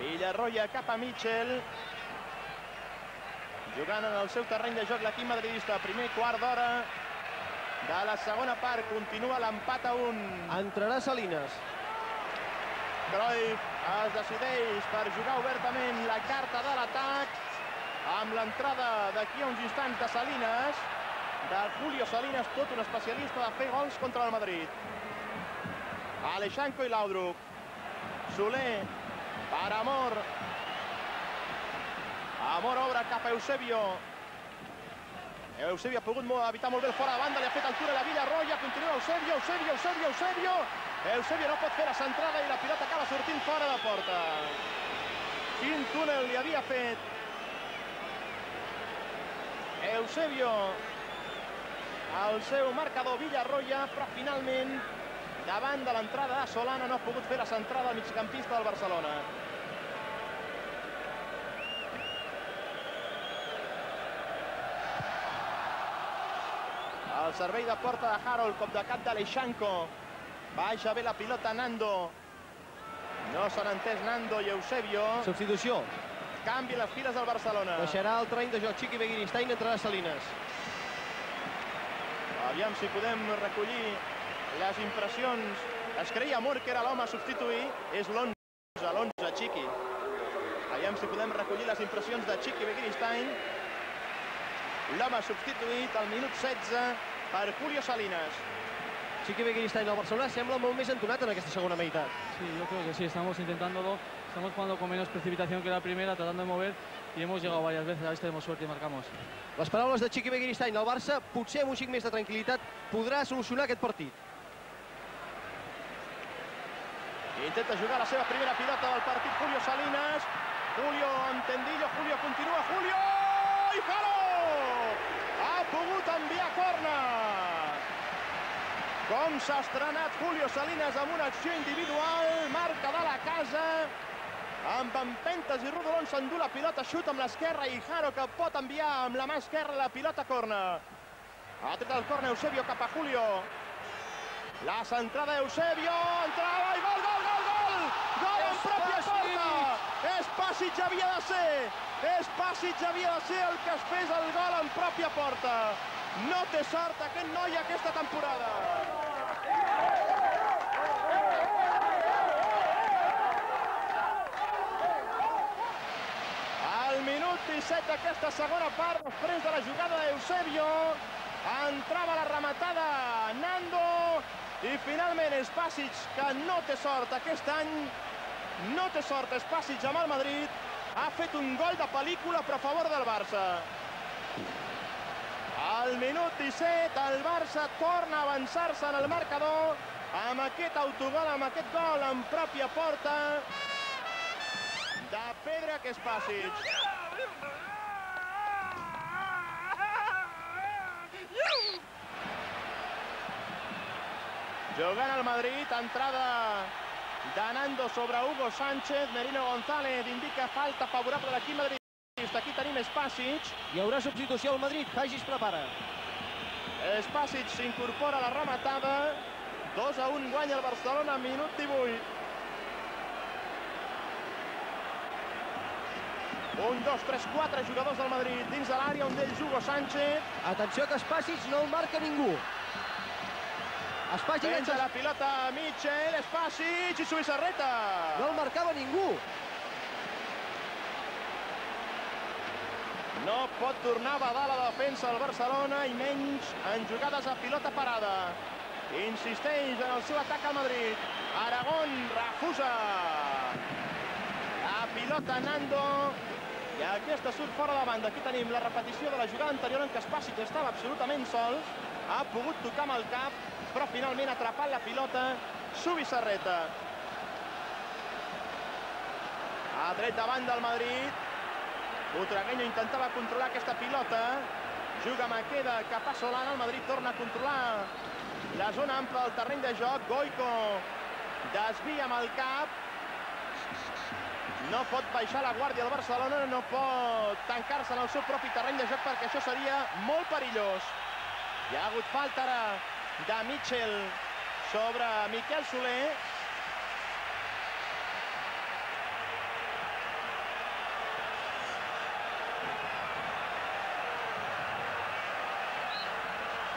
Villarroya cap a Mitchell. Jugant en el seu terreny de joc l'equip madridista. Primer quart d'hora de la segona part. Continua l'empat a un. Entrarà Salines. Cruyff es decideix per jugar obertament la carta de l'atac amb l'entrada d'aquí a uns instants de Salinas, de Julio Salinas, tot un especialista de fer gols contra el Madrid. Aleixanco i Laudrup. Soler per Amor. Amor obre cap a Eusebio. Eusebio ha pogut evitar molt bé el fora de banda, li ha fet altura la Villarroya, continua Eusebio, Eusebio, Eusebio, Eusebio. Eusebio no pot fer la centrada i la pilota acaba sortint fora de porta. Quin túnel li havia fet Eusebio el seu marcador Villarroya, però finalment davant de l'entrada de Solana no ha pogut fer la centrada al migcampista del Barcelona. El servei de porta de Harold, cop de cap d'Aleixanco. Baixa bé la pilota Nando. No s'han entès Nando i Eusebio. Substitució. Canvi les files del Barcelona. Deixarà el terreny de joc Chiqui Begiristain, entrarà Salines. Aviam si podem recollir les impressions. Es creia Amor que era l'home a substituir. És l'11, l'11, Chiqui. Aviam si podem recollir les impressions de Chiqui Begiristain. L'home substituït al minut 16 per Julio Salinas. Chiqui Begiristain al Barcelona sembla molt més entonat en aquesta segona meitat. Sí, yo creo que sí, estamos intentándolo. Estamos jugando con menos precipitación que la primera, tratando de mover y hemos llegado varias veces. A ver si tenemos suerte y marcamos. Les paraules de Chiqui Begiristain al Barça, potser amb un xic més de tranquil·litat, podrà solucionar aquest partit. Intenta jugar la seva primera pilota del partit Julio Salinas. Julio amb Tendillo, Julio continua, Julio! I Jaro! Com s'ha estrenat Julio Salinas amb una acció individual, marca de la casa. Amb empentes i rodolons s'endú la pilota, Xuta amb l'esquerra i Jaro que pot enviar amb la mà esquerra la pilota corna. Ha tret el corna Eusebio cap a Julio. La centrada d'Eusebio, entrava i gol, gol, gol, gol! Gol en pròpia porta! És Pàssic havia de ser! És Pàssic havia de ser el que es fes el gol en pròpia porta! No té sort aquest noi aquesta temporada. Al minut 17 d'aquesta segona part, després de la jugada d'Eusebio, entrava la rematada Nando i finalment Spasic, que no té sort aquest any, no té sort Spasic amb el Madrid, ha fet un gol de pel·lícula però a favor del Barça. Al minut 17 el Barça torna a avançar-se en el marcador amb aquest autogol, amb aquest gol en pròpia porta de Pedra que és Pàssic. Jugant al Madrid, entrada de sobre Hugo Sánchez, Merino González indica falta favorable de l'equip madridista. Aquí tenim Spasic. Hi haurà substitució al Madrid. Hagi es prepara. Spasic s'incorpora a la rematada. 2 a 1 guanya el Barcelona, minut 18. Un, dos, tres, quatre jugadors del Madrid dins de l'àrea, un d'ells Hugo Sánchez. Atenció que Spasic no el marca ningú. Spasic Penja la pilota Mitchell, Spasic i Subissarreta. No el marcava ningú. No pot tornar a badar la defensa del Barcelona i menys en jugades a pilota parada. Insisteix en el seu atac al Madrid. Aragón refusa. La pilota Nando. I aquesta surt fora de banda. Aquí tenim la repetició de la jugada anterior en què Spasic estava absolutament sol. Ha pogut tocar amb el cap, però finalment ha atrapat la pilota Subissarreta. A dret davant del Madrid. Butragueño intentava controlar aquesta pilota. Juga Maqueda cap a Solana. El Madrid torna a controlar la zona ampla del terreny de joc. Goico desvia amb el cap. No pot baixar la guàrdia del Barcelona, no pot tancar-se en el seu propi terreny de joc perquè això seria molt perillós. Hi ha hagut falta ara de Mitchell sobre Miquel Soler.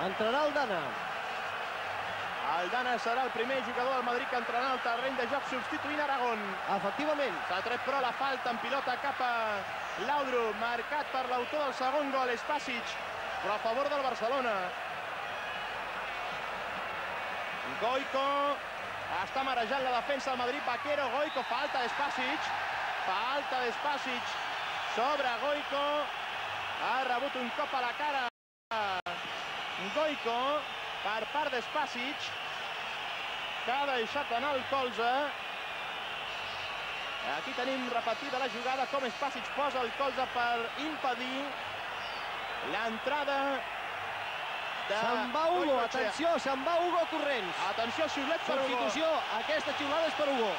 Entrarà el Dana. El Dana serà el primer jugador del Madrid que entrarà al terreny de joc substituint Aragón. Efectivament. S'ha tret però la falta en pilota cap a Laudrup, marcat per l'autor del segon gol, Spasic, però a favor del Barcelona. Goico està marejant la defensa del Madrid, Paquero, Goico, falta d'Spasic, falta d'Spasic sobre Goico, ha rebut un cop a la cara Goico per part d'Spasic, que ha deixat anar el colze. Aquí tenim repetida la jugada, com Spasic posa el colze per impedir l'entrada de Se'n va Hugo, atenció, se'n va Hugo corrents. Atenció, xiulet per Hugo. Substitució, aquesta xiulada és per Hugo.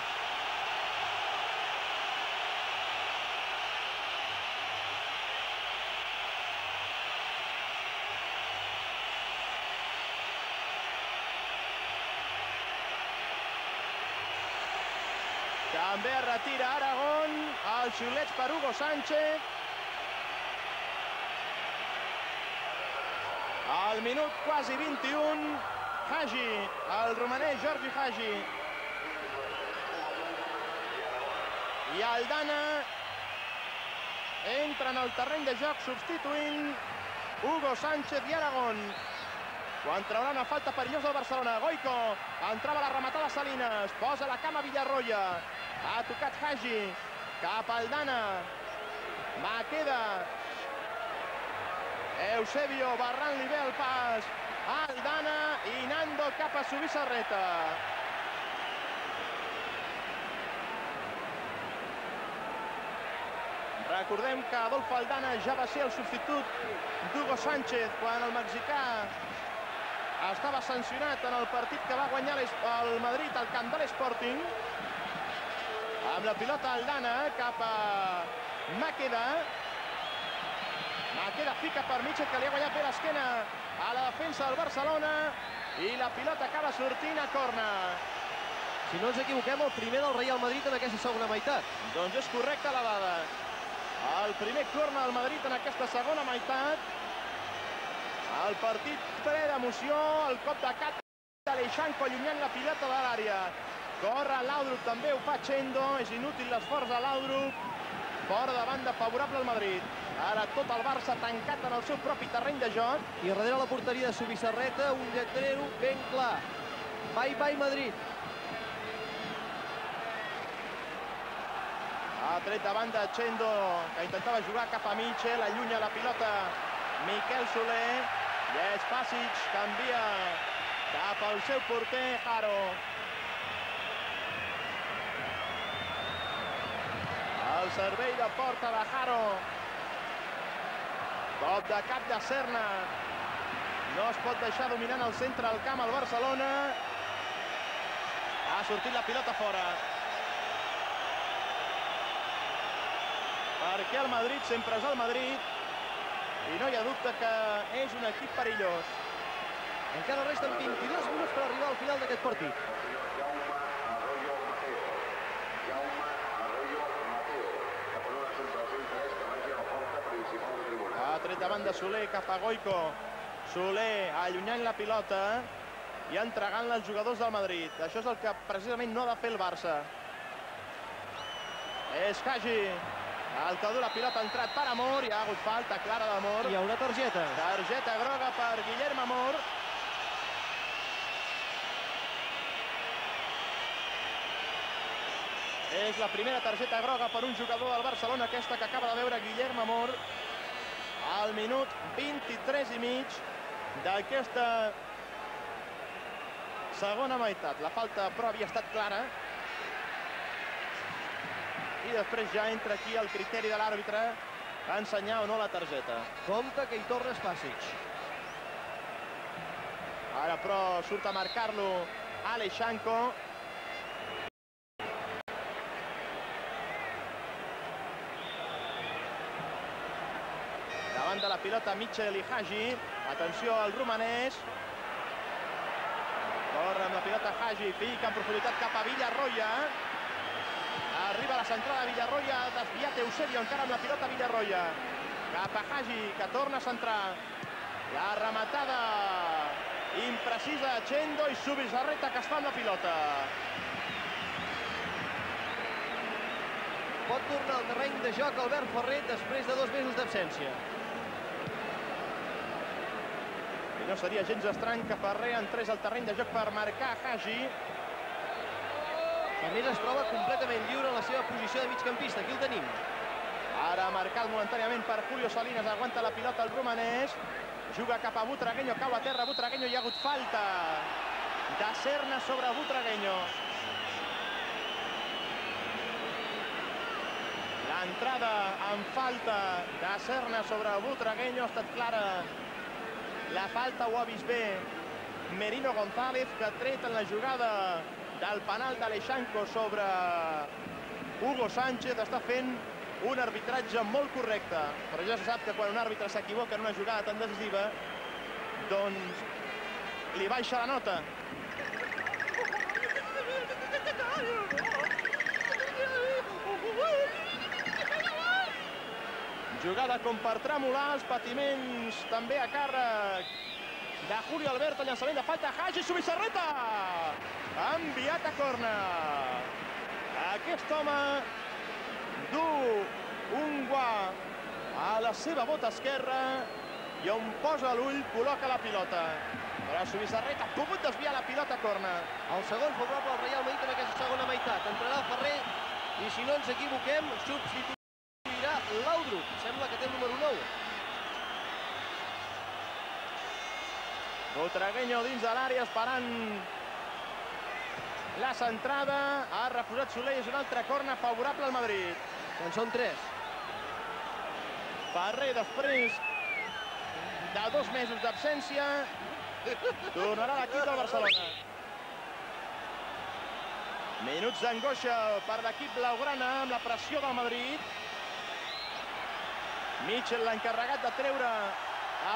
També es retira Aragón, el xiulet per Hugo Sánchez. Al minut quasi 21, Hagi, el romanès Jordi Hagi. I Aldana entra en el terreny de joc substituint Hugo Sánchez i Aragón. Quan traurà una falta perillosa del Barcelona. Goico entrava la rematada Salinas. Posa la cama Villarroya. Ha tocat Hagi. Cap al Dana. Maqueda. Eusebio barrant-li bé el pas. Aldana i Nando cap a Subissarreta. Recordem que Adolfo Aldana ja va ser el substitut d'Hugo Sánchez quan el mexicà estava sancionat en el partit que va guanyar el Madrid al camp de l'Sporting. Amb la pilota Aldana cap a Maqueda. Maqueda fica per Mitchell, que li ha guanyat bé l'esquena a la defensa del Barcelona. I la pilota acaba sortint a corna. Si no ens equivoquem, el primer del Real Madrid en aquesta segona meitat. Doncs és correcta la dada. El primer corna del Madrid en aquesta segona meitat. El partit ple d'emoció, el cop de cap d'Aleixanco allunyant la pilota de l'àrea. Corre Laudrup, també ho fa Chendo, és inútil l'esforç de Laudrup. Fora de banda favorable al Madrid. Ara tot el Barça tancat en el seu propi terreny de joc. I darrere la porteria de Subissarreta, un lletrero ben clar. Bye bye Madrid. Ha tret de banda Chendo, que intentava jugar cap a Mitchell, allunya la pilota Miquel Soler. I és Pasic, canvia cap al seu porter, Jaro. El servei de porta de Jaro. Cop de cap de Serna. No es pot deixar dominant el centre del camp al Barcelona. Ha sortit la pilota fora. perquè el Madrid sempre és el Madrid i no hi ha dubte que és un equip perillós. Encara resten 22 minuts per arribar al final d'aquest partit. Ha tret davant de Soler cap a Goico. Soler allunyant la pilota i entregant-la als jugadors del Madrid. Això és el que precisament no ha de fer el Barça. És Kaji. El que du la pilota ha entrat per Amor. Hi ha hagut falta clara d'Amor. Hi haurà targeta. Targeta groga per Guillermo Amor. És la primera targeta groga per un jugador del Barcelona, aquesta que acaba de veure Guillermo Amor al minut 23 i mig d'aquesta segona meitat. La falta però havia estat clara. I després ja entra aquí el criteri de l'àrbitre a ensenyar o no la targeta. Compte que hi torna Spasic. Ara però surt a marcar-lo Aleixanco. Davant de la pilota Mitchell i Hagi. Atenció al romanès. Corre amb la pilota Hagi, pica en profunditat cap a Villarroya. Arriba la centrada de Villarroya, desviat Eusebio encara amb la pilota Villarroya. Cap a Hagi, que torna a centrar. La rematada imprecisa de Chendo i Subisarreta que es fa amb la pilota. Pot tornar al terreny de joc Albert Ferrer després de dos mesos d'absència. I no seria gens estrany que Ferrer entrés al terreny de joc per marcar Hagi. A més, es troba completament lliure en la seva posició de migcampista. Aquí el tenim. Ara marcat momentàniament per Julio Salinas, aguanta la pilota el romanès, juga cap a Butragueño, cau a terra Butragueño, hi ha hagut falta de Serna sobre Butragueño. L'entrada amb falta de Serna sobre Butragueño ha estat clara. La falta ho ha vist bé Merino González, que tret en la jugada del penal d'Aleixanco sobre Hugo Sánchez, està fent un arbitratge molt correcte, però ja se sap que quan un àrbitre s'equivoca en una jugada tan decisiva, doncs li baixa la nota. Jugada com per tremolar, els patiments també a càrrec de Julio Alberto, llançament de falta, Hagi Subissarreta! Ha enviat a corna. Aquest home du un guà a la seva bota esquerra i on posa l'ull col·loca la pilota. Però Subissarreta ha pogut desviar la pilota a corna. El segon favorable al Real Madrid en aquesta segona meitat. Entrarà Ferrer i si no ens equivoquem, substituirà Laudrup. Sembla que té el número 9. Butragueño dins de l'àrea esperant la centrada. Ha refusat Soler, és una altra corna favorable al Madrid. En són 3. Ferrer, després de dos mesos d'absència, tornarà l'equip del Barcelona. Minuts d'angoixa per l'equip blaugrana amb la pressió del Madrid. Mitchell l'ha encarregat de treure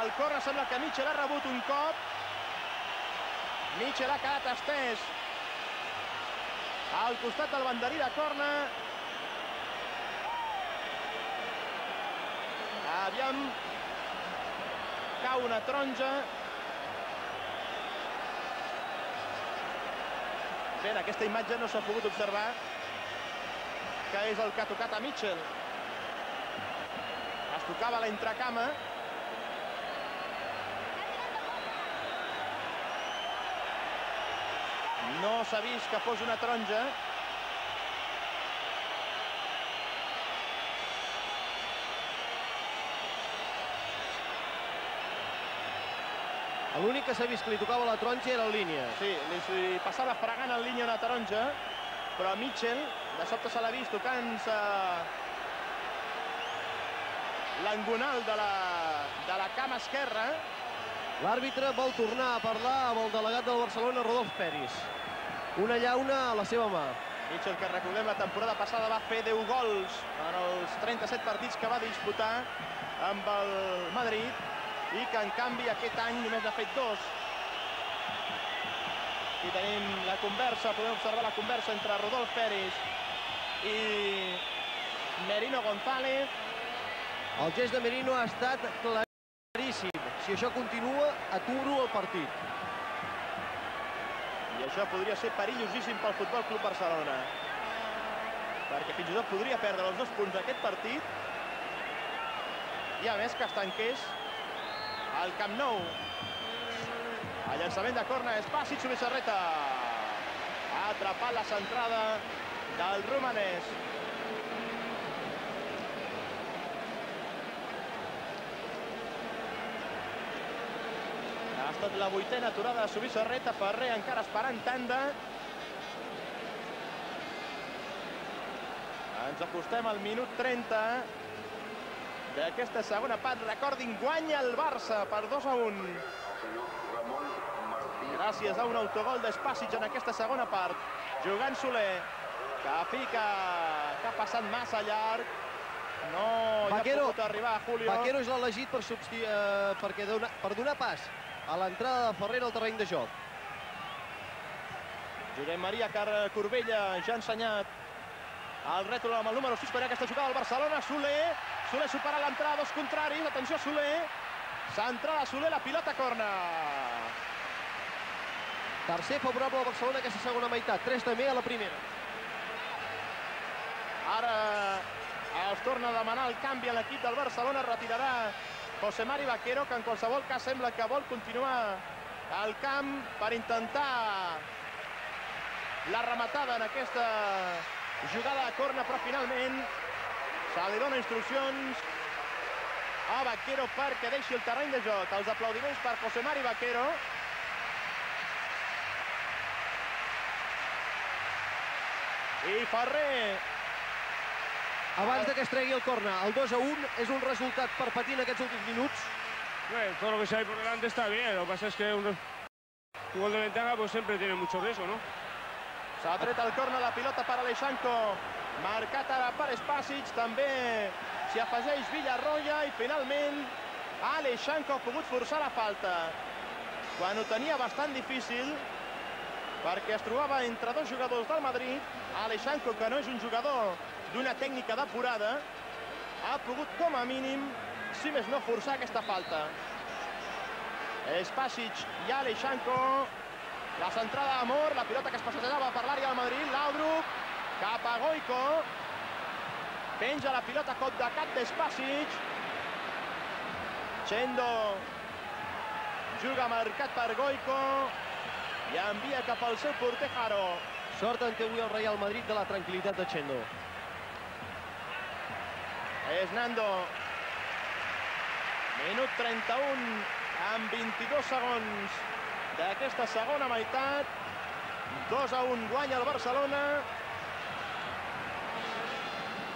el corre. Sembla que Mitchell ha rebut un cop. Mitchell ha quedat estès al costat del banderí de corna. Aviam. Cau una taronja. Bé, en aquesta imatge no s'ha pogut observar que és el que ha tocat a Mitchell. Es tocava l'entrecama. No s'ha vist que fos una taronja. L'únic que s'ha vist que li tocava la taronja era en línia. Sí, li, li passava fregant en línia una taronja, però Mitchell de sobte se l'ha vist tocant-se l'engonal de, la, de la cama esquerra. L'àrbitre vol tornar a parlar amb el delegat del Barcelona, Rodolf Peris. Una llauna a la seva mà. Mitchell, que recordem, la temporada passada va fer 10 gols en els 37 partits que va disputar amb el Madrid i que, en canvi, aquest any només n'ha fet dos. Aquí tenim la conversa, podem observar la conversa entre Rodolf Peris i Merino González. El gest de Merino ha estat claríssim. Si això continua, aturo el partit. I això podria ser perillosíssim pel Futbol Club Barcelona. Perquè fins i tot podria perdre els dos punts d'aquest partit i a més que es tanqués al Camp Nou. El llançament de corna és Passi Subissarreta. Ha atrapat la centrada del romanès. Estat la vuitena aturada de Subissarreta. Ferrer encara esperant tanda. Ens acostem al minut 30 d'aquesta segona part. Recordin, guanya el Barça per 2 a 1. Gràcies a un autogol d'Espàssic en aquesta segona part. Jugant Soler, que fica, que ha passat massa llarg. No Vaquero, ha pogut arribar a Julio. Vaquero és l'elegit per, eh, perquè dona... per donar pas a l'entrada de Ferrer al terreny de joc. Josep Maria Car Corbella ja ha ensenyat el rètol amb el número 6 per aquesta jugada del Barcelona. Soler, Soler supera l'entrada dos contraris. Atenció, Soler. Centrada Soler, la pilota corna. Tercer favorable al Barcelona aquesta segona meitat. Tres també a la primera. Ara es torna a demanar el canvi a l'equip del Barcelona. Retirarà José Mari Vaquero, que en qualsevol cas sembla que vol continuar al camp per intentar la rematada en aquesta jugada de corna, però finalment se li dona instruccions a Vaquero perquè deixi el terreny de joc. Els aplaudiments per José Mari Vaquero. I Ferrer Abans de que es tregui el corna, el 2 a 1 és un resultat per patir en aquests últims minuts. Bueno, todo lo que sea ahí por delante está bien. Lo que pasa es que un, un gol de ventaja pues siempre tiene mucho riesgo, ¿no? S'ha tret el corna la pilota per Aleixanco. Marcat ara per Espàssic. També s'hi afegeix Villarroya i finalment Aleixanco ha pogut forçar la falta. Quan ho tenia bastant difícil perquè es trobava entre dos jugadors del Madrid. Aleixanco, que no és un jugador d'una tècnica depurada, ha pogut com a mínim, si més no, forçar aquesta falta. Espàssic i Aleixanco la centrada d'Amor, la pilota que es passejava per l'àrea del Madrid, Laudrup, cap a Goico. Penja la pilota cop de cap d'Espàssic. Chendo juga marcat per Goico i envia cap al seu porter Jaro. Sort en té avui el Real Madrid de la tranquil·litat de Chendo. És Nando. Minut 31 amb 22 segons d'aquesta segona meitat. 2 a 1 guanya el Barcelona.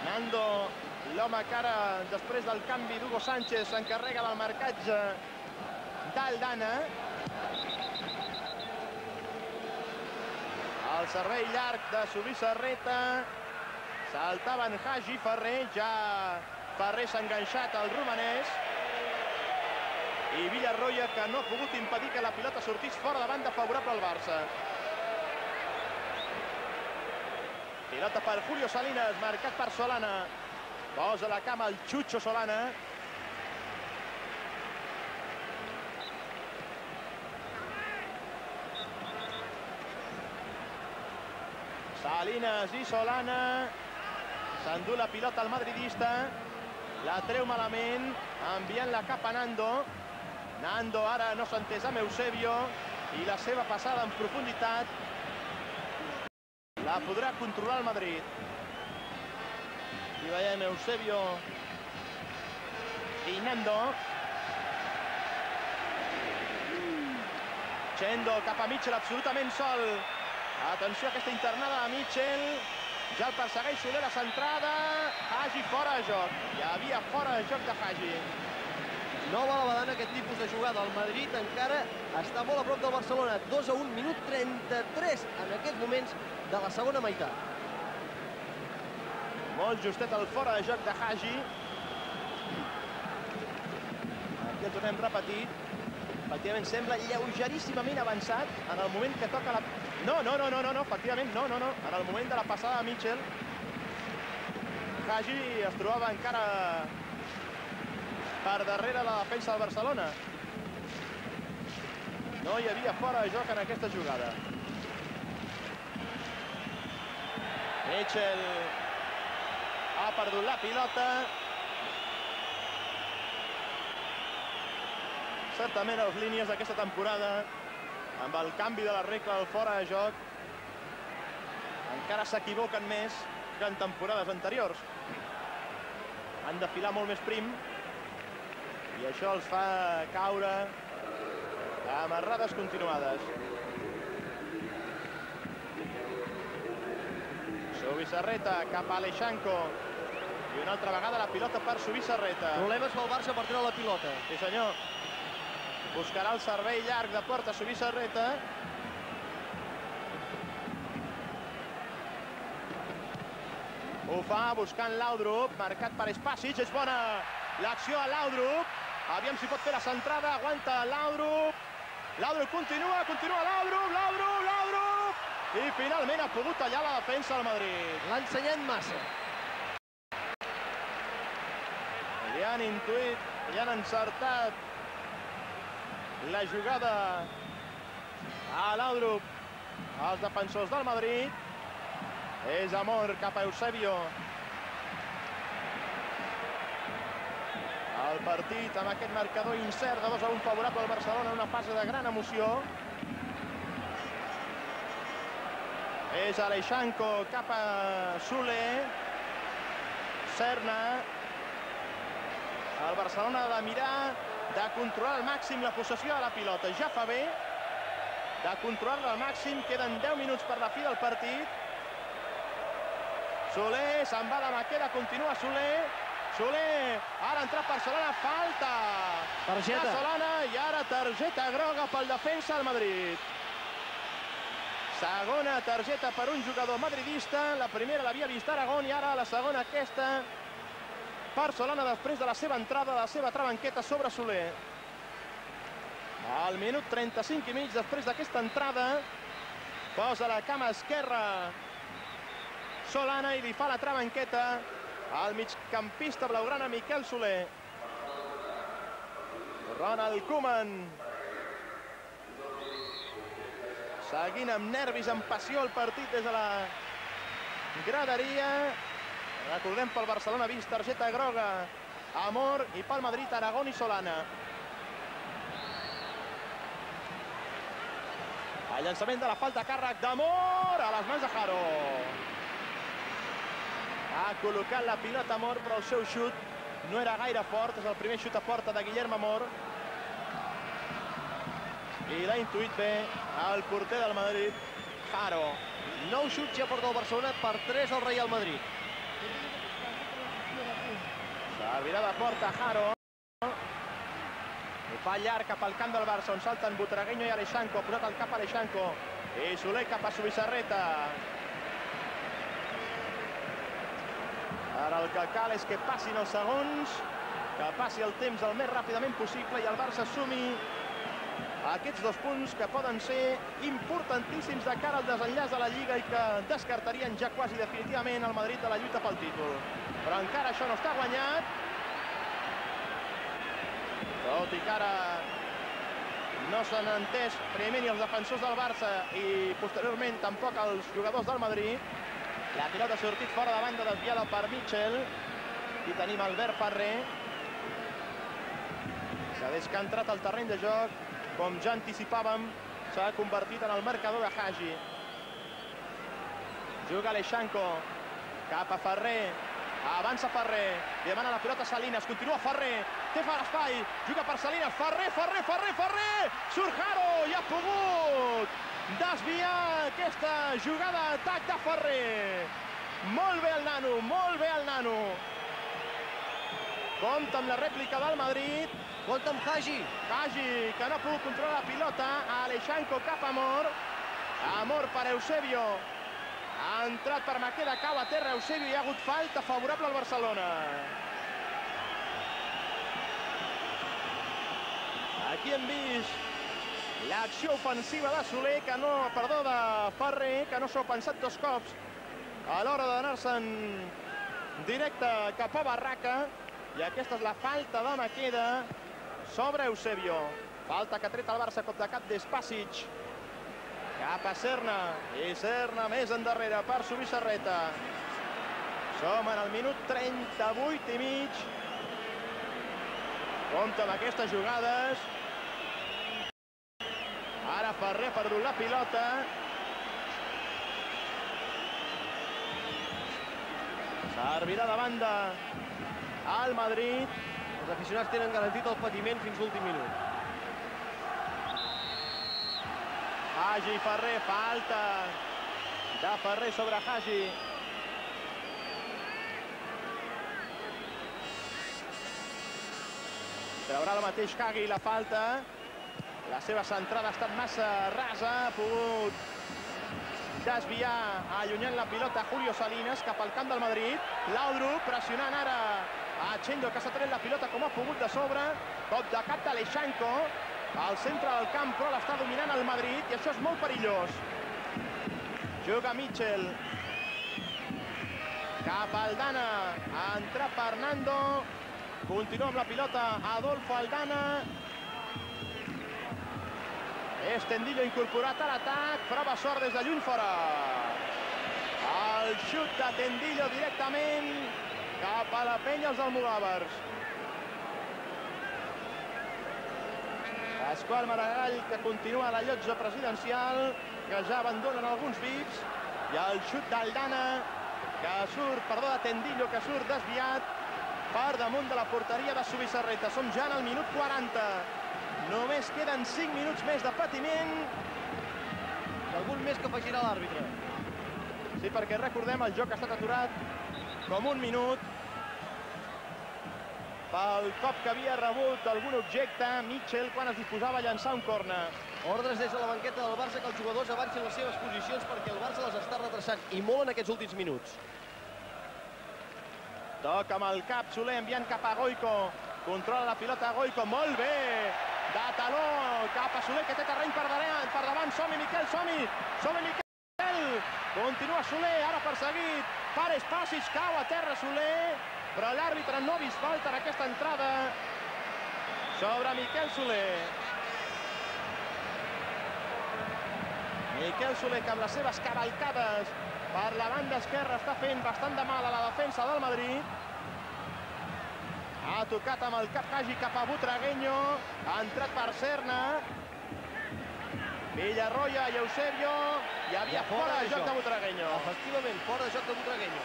Nando, l'home que ara, després del canvi d'Hugo Sánchez, s'encarrega del marcatge d'Aldana. El servei llarg de Saltaven Hagi Ferrer, ja Ferrer s'ha enganxat al romanès. I Villarroia, que no ha pogut impedir que la pilota sortís fora de banda favorable al Barça. Pilota per Julio Salinas, marcat per Solana. Posa la cama el Xutxo Solana. Salinas i Solana S'endú la pilota al madridista. La treu malament, enviant-la cap a Nando. Nando ara no s'ha entès amb Eusebio i la seva passada en profunditat la podrà controlar el Madrid. I veiem Eusebio i Nando. Chendo cap a Mitchell, absolutament sol. Atenció a aquesta internada de Mitchell. Ja el persegueix Soler la centrada. Hagi fora de joc. Hi havia fora de joc de Hagi. No val a badant aquest tipus de jugada. El Madrid encara està molt a prop del Barcelona. 2 a 1, minut 33 en aquests moments de la segona meitat. Molt justet el fora de joc de Hagi. Aquí el tornem repetit. Efectivament, sembla lleugeríssimament avançat en el moment que toca la... No, no, no, no, no, no, efectivament, no, no, no. En el moment de la passada de Mitchell, Hagi es trobava encara per darrere la defensa del Barcelona. No hi havia fora de joc en aquesta jugada. Mitchell ha perdut la pilota. Certament les línies d'aquesta temporada, amb el canvi de la regla del fora de joc, encara s'equivoquen més que en temporades anteriors. Han de filar molt més prim i això els fa caure amb errades continuades. Subissarreta cap a Aleixanco. I una altra vegada la pilota per Subissarreta. Problemes pel Barça per treure la pilota. Sí, senyor. Buscarà el servei llarg de porta Subissarreta. Ho fa buscant Laudrup, marcat per Espàcic, és bona l'acció a Laudrup. Aviam si pot fer la centrada, aguanta Laudrup. Laudrup continua, continua Laudrup, Laudrup, Laudrup! I finalment ha pogut tallar la defensa del Madrid. L'ha ensenyat massa. Li han intuït, li han encertat la jugada a Laudrup, els defensors del Madrid. És Amor cap a Eusebio. El partit amb aquest marcador incert de 2 a 1 favorable al Barcelona en una fase de gran emoció. És Aleixanco cap a Soler. Serna. El Barcelona ha de mirar de controlar al màxim la possessió de la pilota. Ja fa bé de controlar-la al màxim. Queden 10 minuts per la fi del partit. Soler, se'n va de Maqueda, continua Soler. Soler, ara ha entrat per Solana, falta. Targeta. De Solana i ara targeta groga pel defensa del Madrid. Segona targeta per un jugador madridista. La primera l'havia vist Aragón i ara la segona aquesta Solana després de la seva entrada, de la seva trabanqueta sobre Soler. Al minut 35 i mig després d'aquesta entrada posa la cama esquerra Solana i li fa la trabanqueta al migcampista blaugrana Miquel Soler. Ronald Koeman. Seguint amb nervis, amb passió el partit des de la graderia. Recordem pel Barcelona vist targeta groga Amor i pel Madrid Aragón i Solana. El llançament de la falta càrrec d'Amor a les mans de Jaro. Ha col·locat la pilota Amor, però el seu xut no era gaire fort. És el primer xut a porta de Guillermo Amor. I l'ha intuït bé el porter del Madrid, Jaro. Nou xuts ja porta el Barcelona per 3 al Real Madrid. De porta Jaro. Ho fa llarg cap al camp del Barça, on salten Butragueño i Aleixanco. Ha posat el cap a Aleixanco. I Soler cap a Subissarreta. Ara el que cal és que passin els segons, que passi el temps el més ràpidament possible i el Barça assumi aquests dos punts que poden ser importantíssims de cara al desenllaç de la Lliga i que descartarien ja quasi definitivament el Madrid de la lluita pel títol. Però encara això no està guanyat. Tot i que ara No s'han entès primer ni els defensors del Barça i posteriorment tampoc els jugadors del Madrid. La pilota ha sortit fora de banda desviada per Mitchell. I tenim Albert Ferrer. Que des que ha entrat al terreny de joc, com ja anticipàvem, s'ha convertit en el marcador de Hagi. Juga Aleixanco, cap a Ferrer, avança Ferrer, demana la pilota Salinas, continua Ferrer, té fa l'espai, juga per Salinas, Ferrer, Ferrer, Ferrer, Ferrer, surt Jaro i ha pogut desviar aquesta jugada d'atac de Ferrer. Molt bé el nano, molt bé el nano. Compte amb la rèplica del Madrid, Compte amb Hagi. Hagi, que no ha pogut controlar la pilota, Aleixanco cap a Amor, Amor per Eusebio, ha entrat per Maqueda, cau a terra Eusebio i ha hagut falta favorable al Barcelona. Aquí hem vist l'acció ofensiva de Soler, que no, perdó, de Ferrer, que no s'ho ha pensat dos cops a l'hora d'anar-se'n directe cap a Barraca. I aquesta és la falta de Maqueda sobre Eusebio. Falta que ha tret el Barça, cop de cap d'Espàssic. Cap a Serna. I Serna més endarrere per subir Serreta. Som en el minut 38 i mig. Compte amb aquestes jugades. Ara Ferrer ha perdut la pilota. Servirà de banda al Madrid. Els aficionats tenen garantit el patiment fins l'últim minut. Hagi Ferrer, falta de Ferrer sobre Hagi. Traurà el mateix Hagi la falta. La seva centrada ha estat massa rasa, ha pogut desviar, allunyant la pilota Julio Salinas cap al camp del Madrid. Laudrup pressionant ara a Chendo, que s'ha tret la pilota com ha pogut de sobre. Cop de cap d'Aleixanco. Al centre del camp, però l'està dominant el Madrid i això és molt perillós. Juga Mitchell. Cap al Dana. Entra Fernando. Continua amb la pilota Adolfo Aldana. És Tendillo incorporat a l'atac. Prova sort des de lluny fora. El xut de Tendillo directament cap a la penya els almogàvers. Pasqual Maragall, que continua la llotja presidencial, que ja abandonen alguns VIPs, i el xut d'Aldana, que surt, perdó, de Tendillo, que surt desviat per damunt de la porteria de Subissarreta. Som ja en el minut 40. Només queden 5 minuts més de patiment. I algun més que afegirà l'àrbitre. Sí, perquè recordem, el joc ha estat aturat com un minut pel cop que havia rebut algun objecte Mitchell quan es disposava a llançar un corna. Ordres des de la banqueta del Barça que els jugadors avancin les seves posicions perquè el Barça les està retrasant i molt en aquests últims minuts. Toca amb el cap, Soler enviant cap a Goico. Controla la pilota Goico, molt bé. De taló, cap a Soler, que té terreny per davant, per davant. Som-hi, Miquel, som-hi. Som-hi, Miquel. Continua Soler, ara perseguit. Per Espacis, cau a terra Soler. Però l'àrbitre no ha vist falta en aquesta entrada sobre Miquel Soler. Miquel Soler, que amb les seves cavalcades per la banda esquerra està fent bastant de mal a la defensa del Madrid. Ha tocat amb el cap Hagi cap a Butragueño. Ha entrat per Serna. Villarroya i Eusebio. Hi havia fora de joc de Butragueño. Efectivament, fora de joc de Butragueño.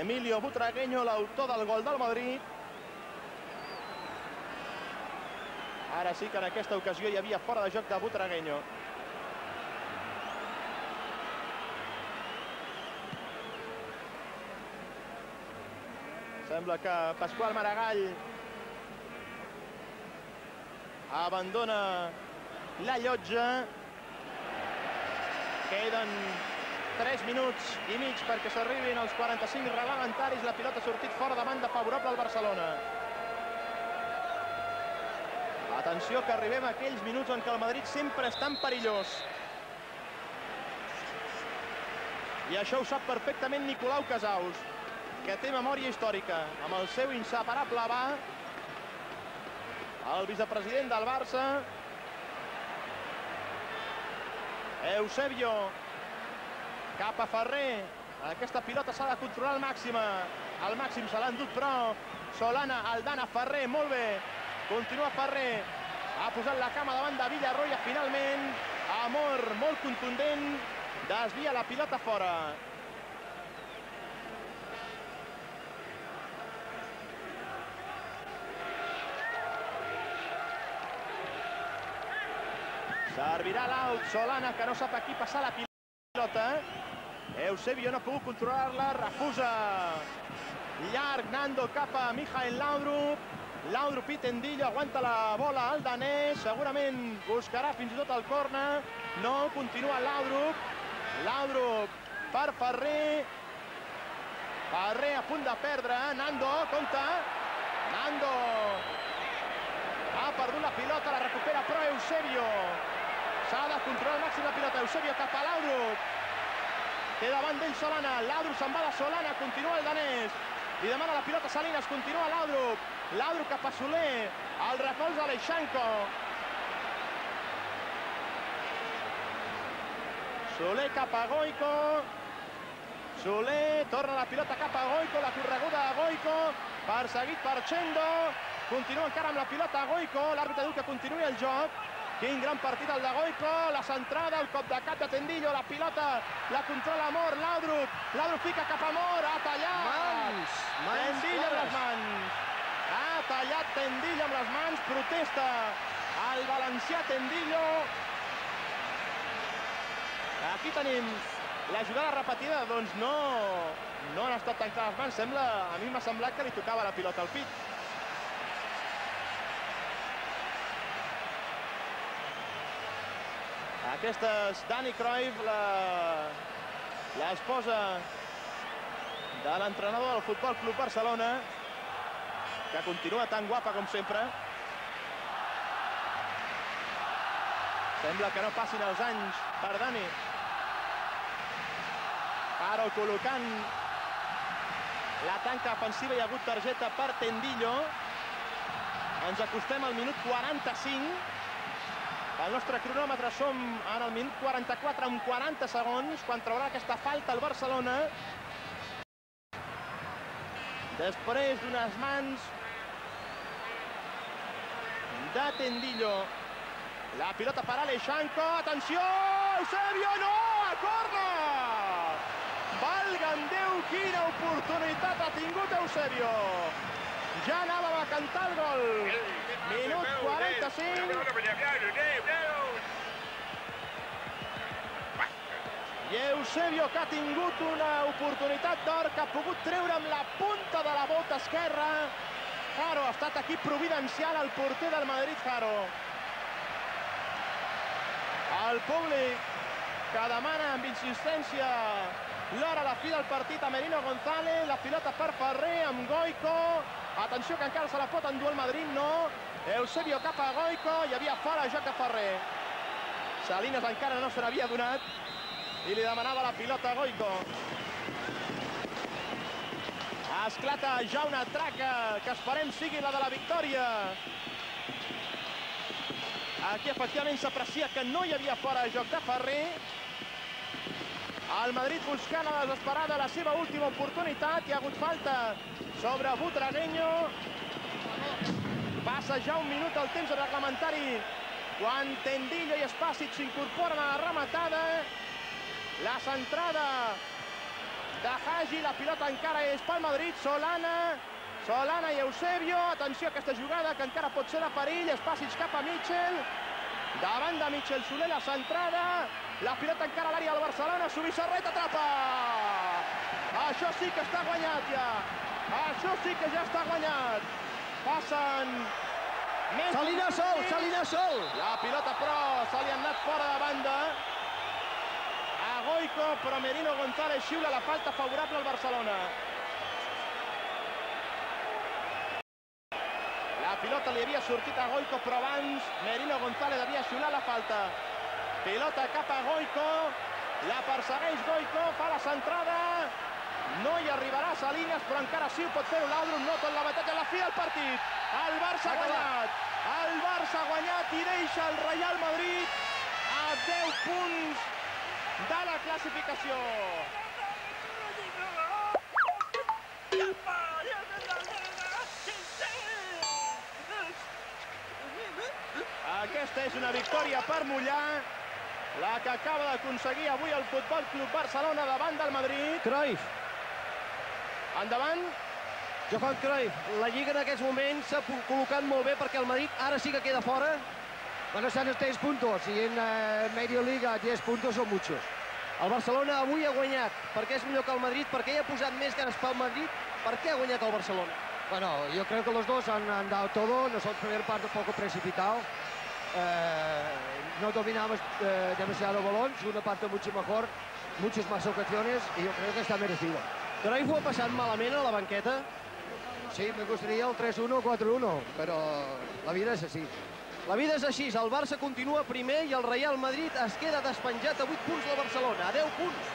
Emilio Butragueño, l'autor del gol del Madrid. Ara sí que en aquesta ocasió hi havia fora de joc de Butragueño. Sembla que Pasqual Maragall abandona la llotja. Queden 3 minuts i mig perquè s'arribin als 45 reglamentaris. La pilota ha sortit fora de banda favorable al Barcelona. Atenció que arribem a aquells minuts en què el Madrid sempre és tan perillós. I això ho sap perfectament Nicolau Casaus, que té memòria històrica. Amb el seu inseparable va, el vicepresident del Barça. Eusebio cap a Ferrer. Aquesta pilota s'ha de controlar al màxim. Al màxim se l'ha endut, però Solana, Aldana, Ferrer, molt bé. Continua Ferrer. Ha posat la cama davant de Villarroya, finalment. Amor, molt contundent. Desvia la pilota fora. Servirà l'out, Solana, que no sap a qui passar la pilota. Eusebio no ha pogut controlar-la, refusa. Llarg, Nando cap a Mijael Laudrup. Laudrup i Tendillo, aguanta la bola al danès, segurament buscarà fins i tot el corna. No, continua Laudrup. Laudrup per Ferrer. Ferrer a punt de perdre, Nando, compta. Nando ha perdut la pilota, la recupera però Eusebio. Controlar al màxim la pilota. Eusebio cap a Laudrup. Té davant d'ell Solana. Laudrup se'n va de Solana. Continua el danès. Li demana la pilota Salinas. Continua Laudrup. Laudrup cap a Soler. El recolza Aleixanco. Soler cap a Goico. Soler torna la pilota cap a Goico. La correguda de Goico. Perseguit per Chendo. Continua encara amb la pilota Goico. L'àrbitre diu que continuï el joc. Quin gran partit el de Goico, la centrada, el cop de cap de Tendillo, la pilota, la controla Amor, Laudrup, Laudrup fica cap a Amor, ha tallat! Mans, mans Tendillo amb les mans. Ha tallat Tendillo amb les mans, protesta el valencià Tendillo. Aquí tenim la jugada repetida, doncs no, no han estat tan clares les mans. Sembla, a mi m'ha semblat que li tocava la pilota al pit. Aquesta és Dani Cruyff, l'esposa de l'entrenador del Futbol Club Barcelona, que continua tan guapa com sempre. Sembla que no passin els anys per Dani. Però col·locant la tanca defensiva hi ha hagut targeta per Tendillo. Ens acostem al minut 45. El nostre cronòmetre som en el minut 44 amb 40 segons, quan traurà aquesta falta el Barcelona. Després d'unes mans de Tendillo. La pilota per Aleixanco, atenció! Eusebio, no! A corna! Valga'm Déu, quina oportunitat ha tingut Eusebio! Ja anàvem a cantar el gol. 45. I Eusebio, que ha tingut una oportunitat d'or, que ha pogut treure amb la punta de la bota esquerra. Jaro ha estat aquí providencial el porter del Madrid, Jaro. El públic que demana amb insistència l'hora la fi del partit a Merino González, la pilota per Ferrer amb Goico. Atenció que encara se la pot endur el Madrid, no. Eusebio cap a Goico, hi havia fora joc de Ferrer. Salinas encara no se n'havia donat i li demanava la pilota a Goico. Esclata ja una traca que esperem sigui la de la victòria. Aquí efectivament s'aprecia que no hi havia fora joc de Ferrer. El Madrid buscant a desesperada la seva última oportunitat. Hi ha hagut falta sobre Butragueño. Passa ja un minut el temps reglamentari. Quan Tendillo i Espàcit s'incorporen a la rematada. La centrada de Hagi, la pilota encara és pel Madrid, Solana, Solana i Eusebio, atenció a aquesta jugada que encara pot ser de perill, Espàcits cap a Mitchell, davant de Mitchell Soler la centrada, la pilota encara a l'àrea del Barcelona, Subissarret atrapa! Això sí que està guanyat ja, això sí que ja està guanyat. Passen més... Salina sol, Salina sol. La pilota, però, se li ha anat fora de banda. A Goico, però Merino González xiula la falta favorable al Barcelona. La pilota li havia sortit a Goico, però abans Merino González havia xiulat la falta. Pilota cap a Goico, la persegueix Goico, fa la centrada, no hi arribarà Salinas, però encara sí ho pot fer l'Audrum, no tot l'avantatge a la fi del partit. El Barça ha guanyat. El Barça ha guanyat i deixa el Real Madrid a 10 punts de la classificació. Aquesta és una victòria per mullar, la que acaba d'aconseguir avui el Futbol Club Barcelona davant del Madrid. Cruyff, Endavant, Johan Cruyff. La Lliga en aquests moments s'ha col·locat molt bé perquè el Madrid ara sí que queda fora. Bueno, están los tres puntos y en eh, medio liga 10 puntos son muchos. El Barcelona avui ha guanyat perquè és millor que el Madrid, perquè hi ha posat més ganes pel Madrid. Per què ha guanyat el Barcelona? Bueno, yo creo que los dos han, han dado todo. Nosotros primer parte un poco precipitado. Eh, no dominamos eh, demasiado balón. Segunda parte mucho mejor. Muchas más ocasiones y yo creo que está merecido. Cruyff ho ha passat malament a la banqueta. Sí, me gustaría el 3-1, 4-1, pero la vida es así. La vida és així, el Barça continua primer i el Real Madrid es queda despenjat a 8 punts del Barcelona, a 10 punts.